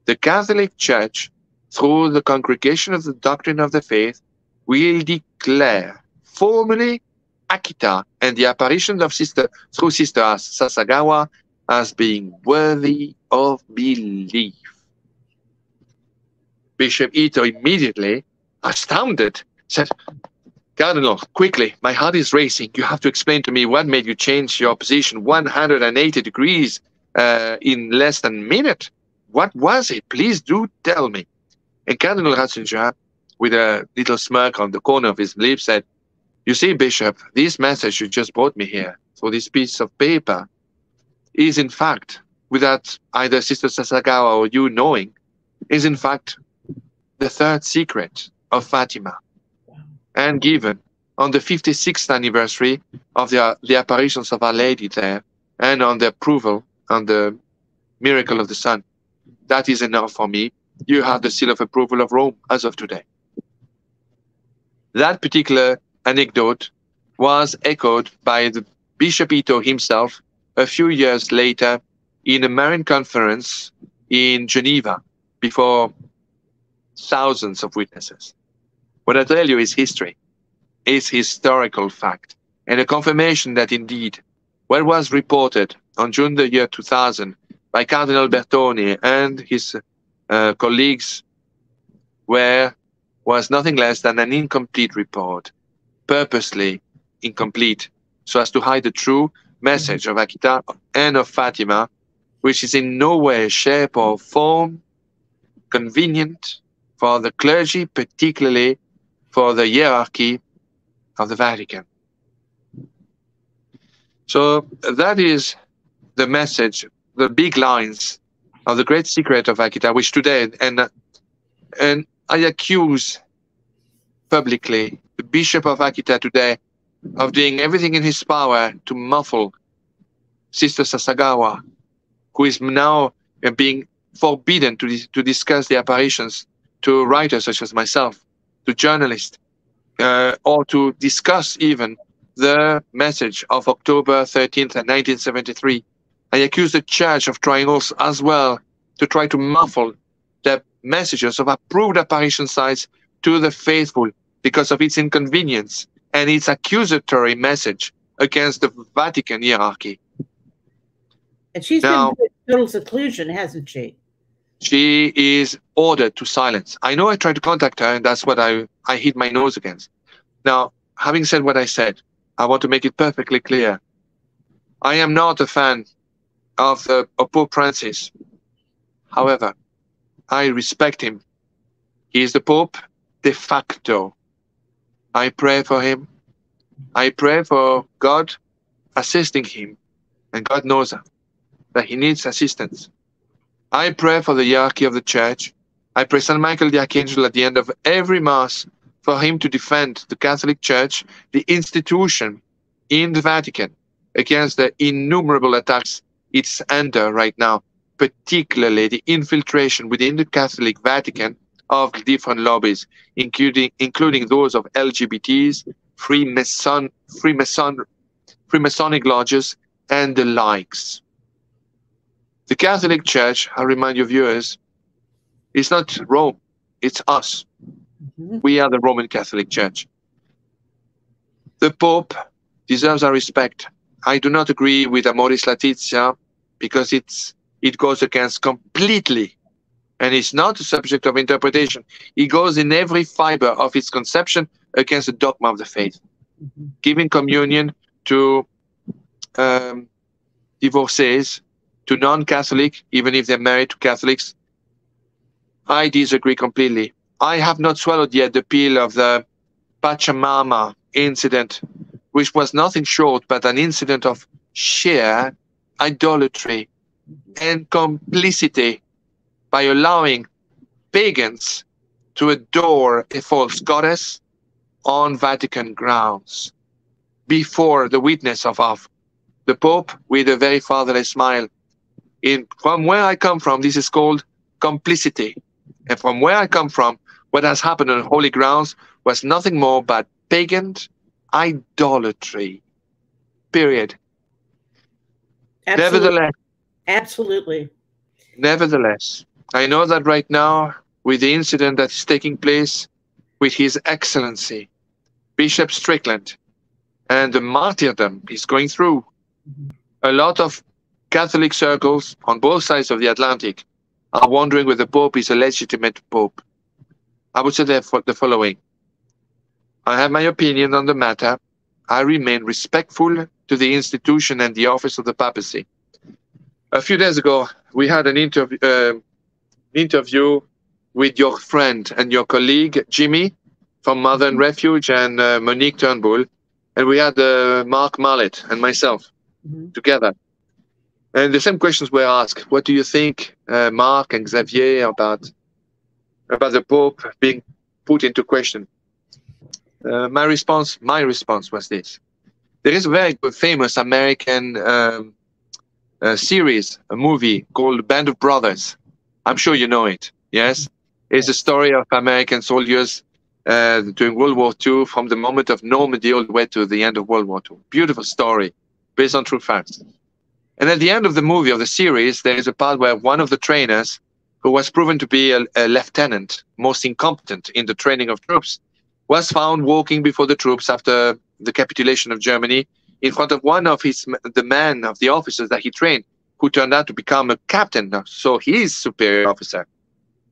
the Catholic Church, through the Congregation of the Doctrine of the Faith, will declare formally Akita and the apparition of Sister through Sister Sasagawa as being worthy of belief. Bishop Ito immediately, astounded, said, Cardinal, quickly, my heart is racing. You have to explain to me what made you change your position 180 degrees uh, in less than a minute. What was it? Please do tell me. And Cardinal Ratzinger, with a little smirk on the corner of his lips, said, You see, Bishop, this message you just brought me here, for this piece of paper, is in fact, without either Sister Sasagawa or you knowing, is in fact the third secret of Fatima and given on the 56th anniversary of the, the apparitions of Our Lady there and on the approval on the miracle of the sun. That is enough for me. You have the seal of approval of Rome as of today. That particular anecdote was echoed by the Bishop Ito himself a few years later in a Marian conference in Geneva before thousands of witnesses. What I tell you is history, is historical fact, and a confirmation that indeed what was reported on June the year 2000 by Cardinal Bertone and his uh, colleagues were was nothing less than an incomplete report, purposely incomplete, so as to hide the true message of Akita and of Fatima, which is in no way, shape, or form convenient for the clergy, particularly for the hierarchy of the Vatican. So that is the message, the big lines of the great secret of Akita, which today, and and I accuse publicly the Bishop of Akita today of doing everything in his power to muffle Sister Sasagawa, who is now being forbidden to, to discuss the apparitions to writers such as myself, to journalists, uh, or to discuss even the message of October 13th, 1973. I accuse the church of trying also as well to try to muffle the messages of approved apparition sites to the faithful because of its inconvenience and its accusatory message against the Vatican hierarchy. And she's now, been in total seclusion, hasn't she? She is ordered to silence. I know I tried to contact her, and that's what I, I hit my nose against. Now, having said what I said, I want to make it perfectly clear. I am not a fan of, the, of Pope Francis. However, I respect him. He is the Pope de facto. I pray for him. I pray for God assisting him. And God knows that he needs assistance. I pray for the hierarchy of the church. I pray St. Michael the Archangel at the end of every Mass for him to defend the Catholic Church, the institution in the Vatican, against the innumerable attacks it's under right now, particularly the infiltration within the Catholic Vatican of different lobbies, including including those of LGBTs, Freemason, Freemason, Freemasonic lodges, and the likes. The Catholic Church, I remind your viewers, is not Rome, it's us. Mm-hmm. We are the Roman Catholic Church. The Pope deserves our respect. I do not agree with Amoris Laetitia because it's it goes against completely and it's not a subject of interpretation. It goes in every fiber of its conception against the dogma of the faith. Mm-hmm. Giving communion to um, divorcees, to non-Catholic, even if they're married to Catholics, I disagree completely. I have not swallowed yet the pill of the Pachamama incident, which was nothing short but an incident of sheer idolatry and complicity by allowing pagans to adore a false goddess on Vatican grounds before the witness of, of the Pope with a very fatherly smile. In from where I come from, this is called complicity. And from where I come from, what has happened on holy grounds was nothing more but pagan idolatry. Period. Absolutely. Nevertheless, absolutely. Nevertheless, I know that right now, with the incident that is taking place with His Excellency, Bishop Strickland, and the martyrdom he's going through, a lot of Catholic circles on both sides of the Atlantic are wondering whether the Pope is a legitimate Pope. I would say therefore the following. I have my opinion on the matter. I remain respectful to the institution and the office of the papacy. A few days ago, we had an interview, uh, interview with your friend and your colleague Jimmy from Mother and Refuge and uh, Monique Turnbull, and we had uh, Mark Mallett and myself mm-hmm. together. And the same questions were asked. What do you think, uh, Mark and Xavier, about about the Pope being put into question? Uh, my response, my response was this: There is a very good, famous American um, uh, series, a movie called Band of Brothers, I'm sure you know it. Yes, it's a story of American soldiers uh, during World War II, from the moment of Normandy all the way to the end of World War II. Beautiful story, based on true facts. And at the end of the movie of the series, there is a part where one of the trainers, who was proven to be a, a lieutenant, most incompetent in the training of troops, was found walking before the troops after the capitulation of Germany in front of one of his the men of the officers that he trained, who turned out to become a captain. So he's superior officer.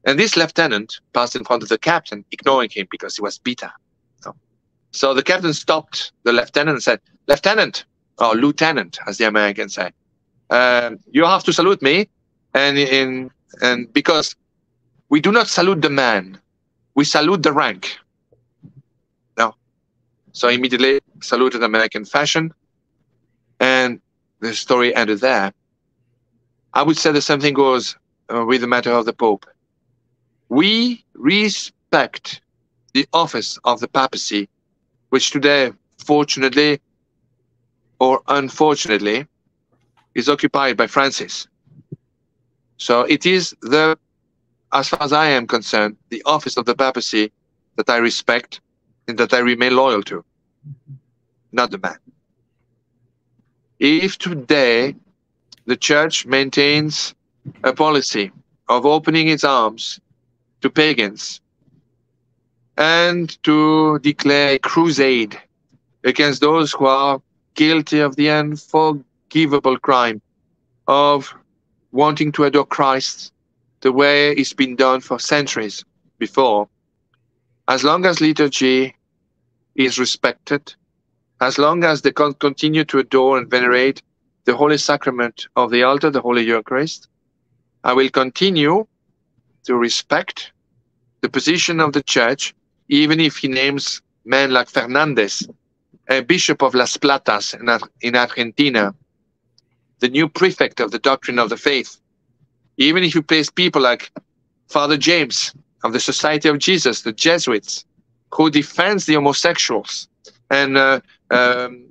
And this lieutenant passed in front of the captain, ignoring him because he was bitter. So, so the captain stopped the lieutenant and said, Lieutenant, or lieutenant, as the Americans say, uh, you have to salute me. And, in, and because we do not salute the man, we salute the rank. No. So immediately saluted American fashion. And the story ended there. I would say the same thing goes uh, with the matter of the Pope. We respect the office of the papacy, which today, fortunately or unfortunately, is occupied by Francis. So it is the, as far as I am concerned, the office of the papacy that I respect and that I remain loyal to, not the man. If today the church maintains a policy of opening its arms to pagans and to declare a crusade against those who are guilty of the unforgivable crime of wanting to adore Christ the way it's been done for centuries before. As long as liturgy is respected, as long as they continue to adore and venerate the Holy Sacrament of the altar, the Holy Eucharist. I will continue to respect the position of the Church, even if he names men like Fernandez, a bishop of Las Platas in Argentina, the new prefect of the doctrine of the faith. Even if you place people like Father James of the Society of Jesus, the Jesuits, who defends the homosexuals, and uh, um,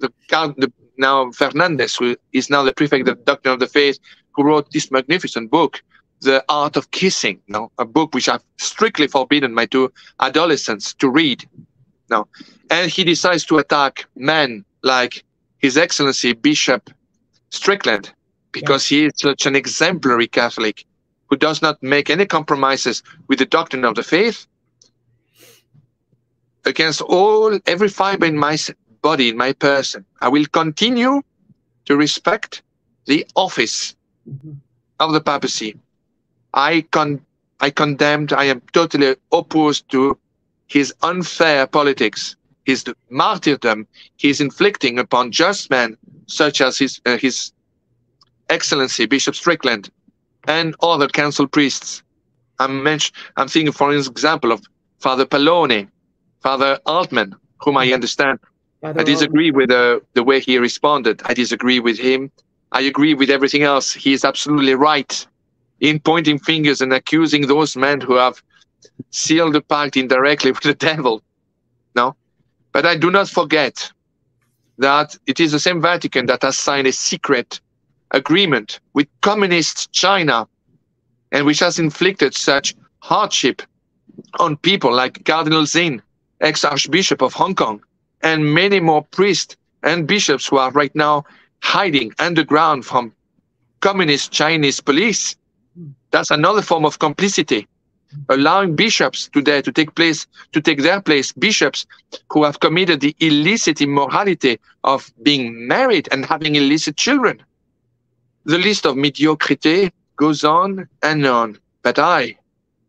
the, the now Fernandez, who is now the prefect of the Doctrine of the Faith, who wrote this magnificent book, The Art of Kissing, you know, a book which I've strictly forbidden my two adolescents to read. Now, and he decides to attack men like His Excellency Bishop Strickland because he is such an exemplary Catholic who does not make any compromises with the doctrine of the faith against all every fiber in my body, in my person. I will continue to respect the office mm-hmm. of the papacy. I con I condemned, I am totally opposed to his unfair politics, his martyrdom he's inflicting upon just men such as his uh, his excellency Bishop Strickland and other council priests. I'm mention, I'm thinking for example of Father Pavone, Father Altman, whom I mm-hmm. understand I disagree with uh, the way he responded. I disagree with him. I agree with everything else. He is absolutely right in pointing fingers and accusing those men who have sealed the pact indirectly *laughs* with the devil. No? But I do not forget that it is the same Vatican that has signed a secret agreement with communist China and which has inflicted such hardship on people like Cardinal Zen, ex-Archbishop of Hong Kong, and many more priests and bishops who are right now hiding underground from communist Chinese police. That's another form of complicity. Allowing bishops today to take place, to take their place, bishops who have committed the illicit immorality of being married and having illicit children. The list of mediocrity goes on and on. But I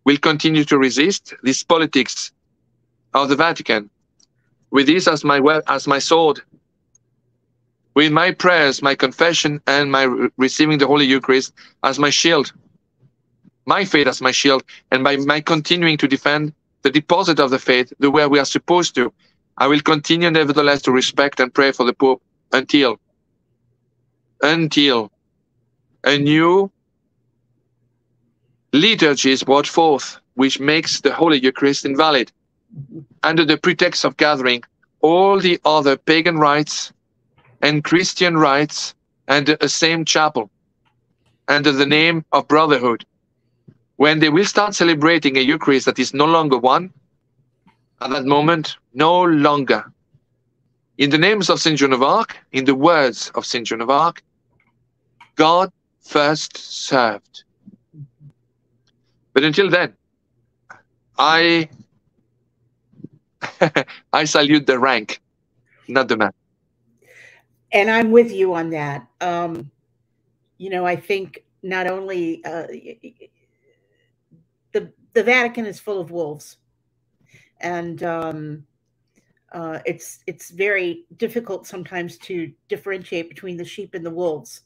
will continue to resist this politics of the Vatican with this as my as my sword, with my prayers, my confession, and my re receiving the Holy Eucharist as my shield, my faith as my shield, and by my continuing to defend the deposit of the faith the way we are supposed to, I will continue nevertheless to respect and pray for the Pope until, until a new liturgy is brought forth, which makes the Holy Eucharist invalid under the pretext of gathering all the other pagan rites and Christian rites under the same chapel under the name of brotherhood. When they will start celebrating a Eucharist that is no longer one, at that moment, no longer. In the names of St. Joan of Arc, in the words of St. Joan of Arc, God first served. But until then, I *laughs* I salute the rank, not the man. and I'm with you on that. Um, you know, I think not only uh, the the Vatican is full of wolves, and um, uh, it's it's very difficult sometimes to differentiate between the sheep and the wolves.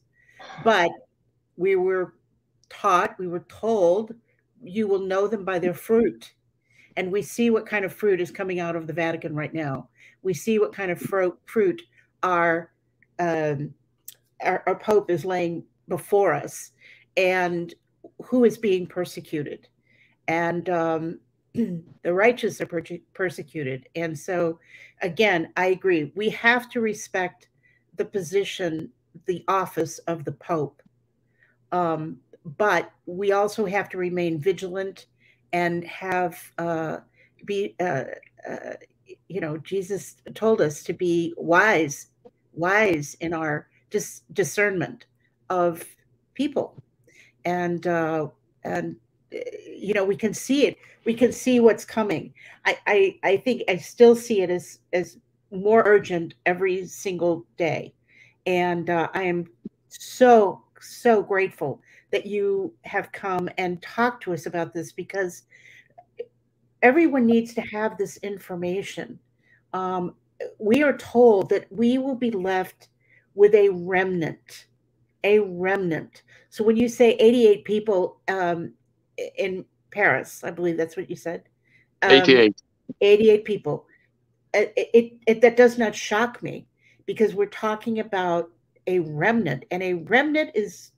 But we were taught, we were told, you will know them by their fruit, and we see what kind of fruit is coming out of the Vatican right now. We see what kind of fruit fruit our um, our, our Pope is laying before us, and who is being persecuted, and um, *clears throat* the righteous are per- persecuted. And so, again, I agree. We have to respect the position, the office of the Pope. Um, but we also have to remain vigilant and have uh, be, uh, uh, you know, Jesus told us to be wise, wise in our dis- discernment of people. And, uh, and, you know, we can see it we can see what's coming. I, I, I think I still see it as, as more urgent every single day. And uh, I am so, so grateful that you have come and talked to us about this because everyone needs to have this information. Um, we are told that we will be left with a remnant, a remnant. So when you say 88 people um, in Paris. I believe that's what you said. Um, 88. 88 people. It, it, it, that does not shock me because we're talking about a remnant, and a remnant is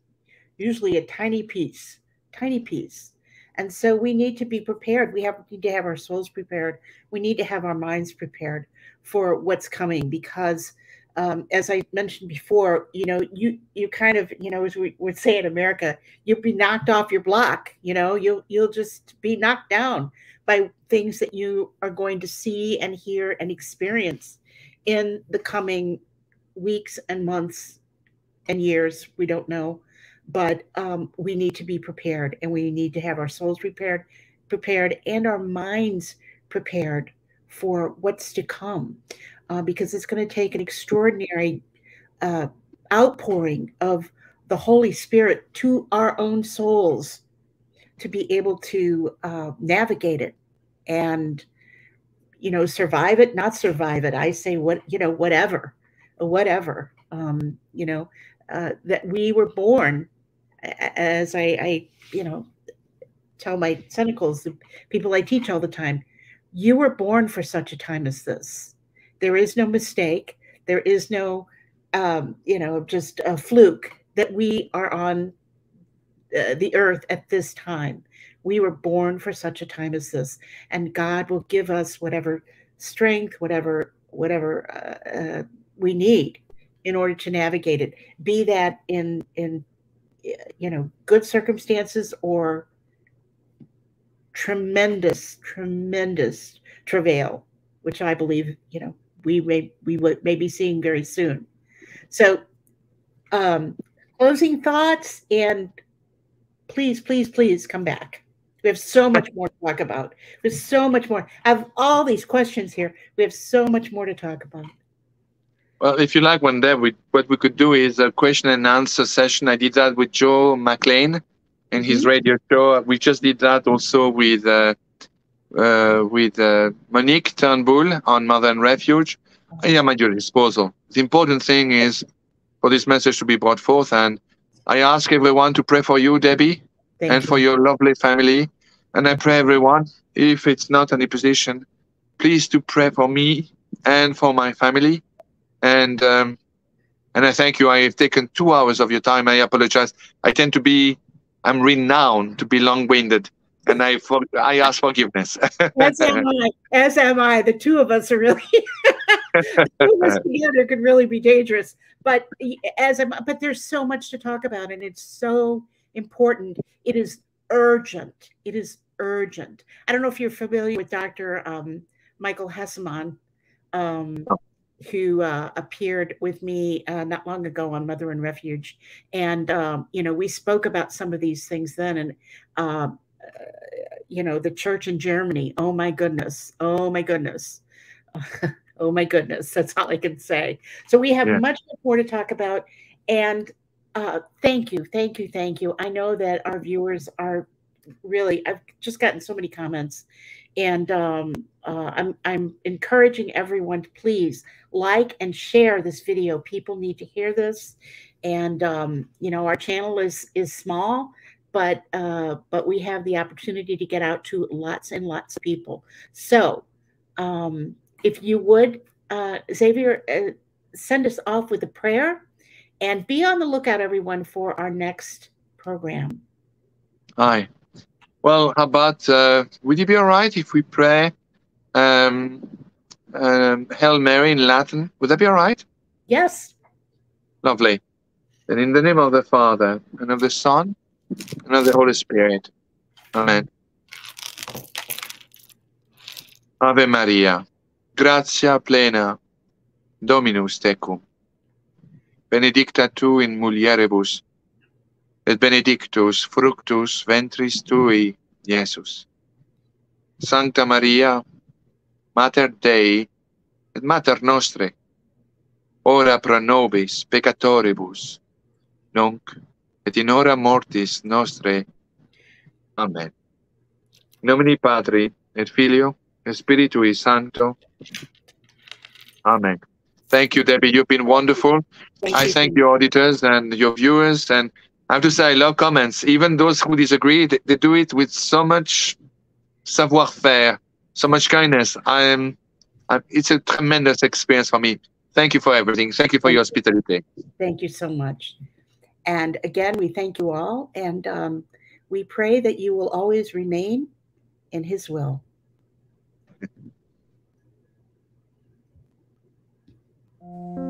usually a tiny piece, tiny piece. And so we need to be prepared. We have need to have our souls prepared. We need to have our minds prepared for what's coming because um, as I mentioned before, you know, you you kind of, you know, as we would say in America, you'll be knocked off your block. You know, you'll you'll just be knocked down by things that you are going to see and hear and experience in the coming weeks and months and years. We don't know, but um, we need to be prepared, and we need to have our souls prepared, prepared, and our minds prepared for what's to come uh, because it's going to take an extraordinary uh, outpouring of the Holy Spirit to our own souls to be able to uh, navigate it and you know survive it not survive it. I say what you know whatever whatever um you know uh, that we were born as I, I you know tell my cenacles the people i teach all the time you were born for such a time as this there is no mistake. There is no, um, you know, just a fluke that we are on uh, the earth at this time. We were born for such a time as this, and God will give us whatever strength, whatever whatever uh, uh, we need in order to navigate it. Be that in in you know good circumstances or tremendous, tremendous travail, which I believe you know we may we would may be seeing very soon. So, um, closing thoughts, and please, please, please come back. We have so much more to talk about. There's so much more. I have all these questions here. We have so much more to talk about. Well, if you like, one day we, what we could do is a question and answer session. I did that with Joe McLean in his mm-hmm. radio show. We just did that also with uh, uh, with uh, Monique Turnbull on Mother and Refuge. I am at your disposal. The important thing is for this message to be brought forth, and I ask everyone to pray for you, Debbie, Thank and you. for your lovely family. And I pray everyone, if it's not any position, please to pray for me and for my family. And um, and I thank you. I have taken two hours of your time. I apologize. I tend to be, I'm renowned to be long-winded and I for, I ask forgiveness. as *laughs* am I. As am I. The two of us are really *laughs* two of us *laughs* together could really be dangerous. But as I'm, but there's so much to talk about, and it's so important. It is urgent. It is urgent. I don't know if you're familiar with Dr. Um, Michael Hesemann, um, oh. Who uh, appeared with me uh, not long ago on Mother and Refuge, and um, you know we spoke about some of these things then, and uh, you know, the church in Germany. Oh my goodness. Oh my goodness. *laughs* Oh my goodness, that's all I can say. So we have yeah. much more to talk about. And uh, thank you, thank you, thank you. I know that our viewers are really, I've just gotten so many comments. And um, uh, I'm, I'm encouraging everyone to please like and share this video. People need to hear this. And, um, you know, our channel is, is small, but, uh, but we have the opportunity to get out to lots and lots of people. So um, if you would, uh, Xavier, uh, send us off with a prayer and be on the lookout, everyone, for our next program. Hi. Well, how about, uh, would it be all right if we pray um, um, Hail Mary in Latin? Would that be all right? Yes. Lovely. And in the name of the Father, and of the Son, and of the Holy Spirit. Amen. Ave Maria, gratia plena, Dominus tecum. Benedicta tu in mulieribus, et benedictus fructus ventris tui, Iesus. Sancta Maria, Mater Dei, et Mater Nostre, ora pro nobis peccatoribus, nunc et in hora mortis nostre. Amen. Nomini Patri et Filio et Spiritui Sancto. Amen. Thank you, Debbie. You've been wonderful. Thank I you. thank your auditors and your viewers. And I have to say, I love comments. Even those who disagree, they, they do it with so much savoir-faire, so much kindness. I am. I'm, it's a tremendous experience for me. Thank you for everything. Thank you for your hospitality. Thank you so much. And again, we thank you all, and um, we pray that you will always remain in His will. *laughs*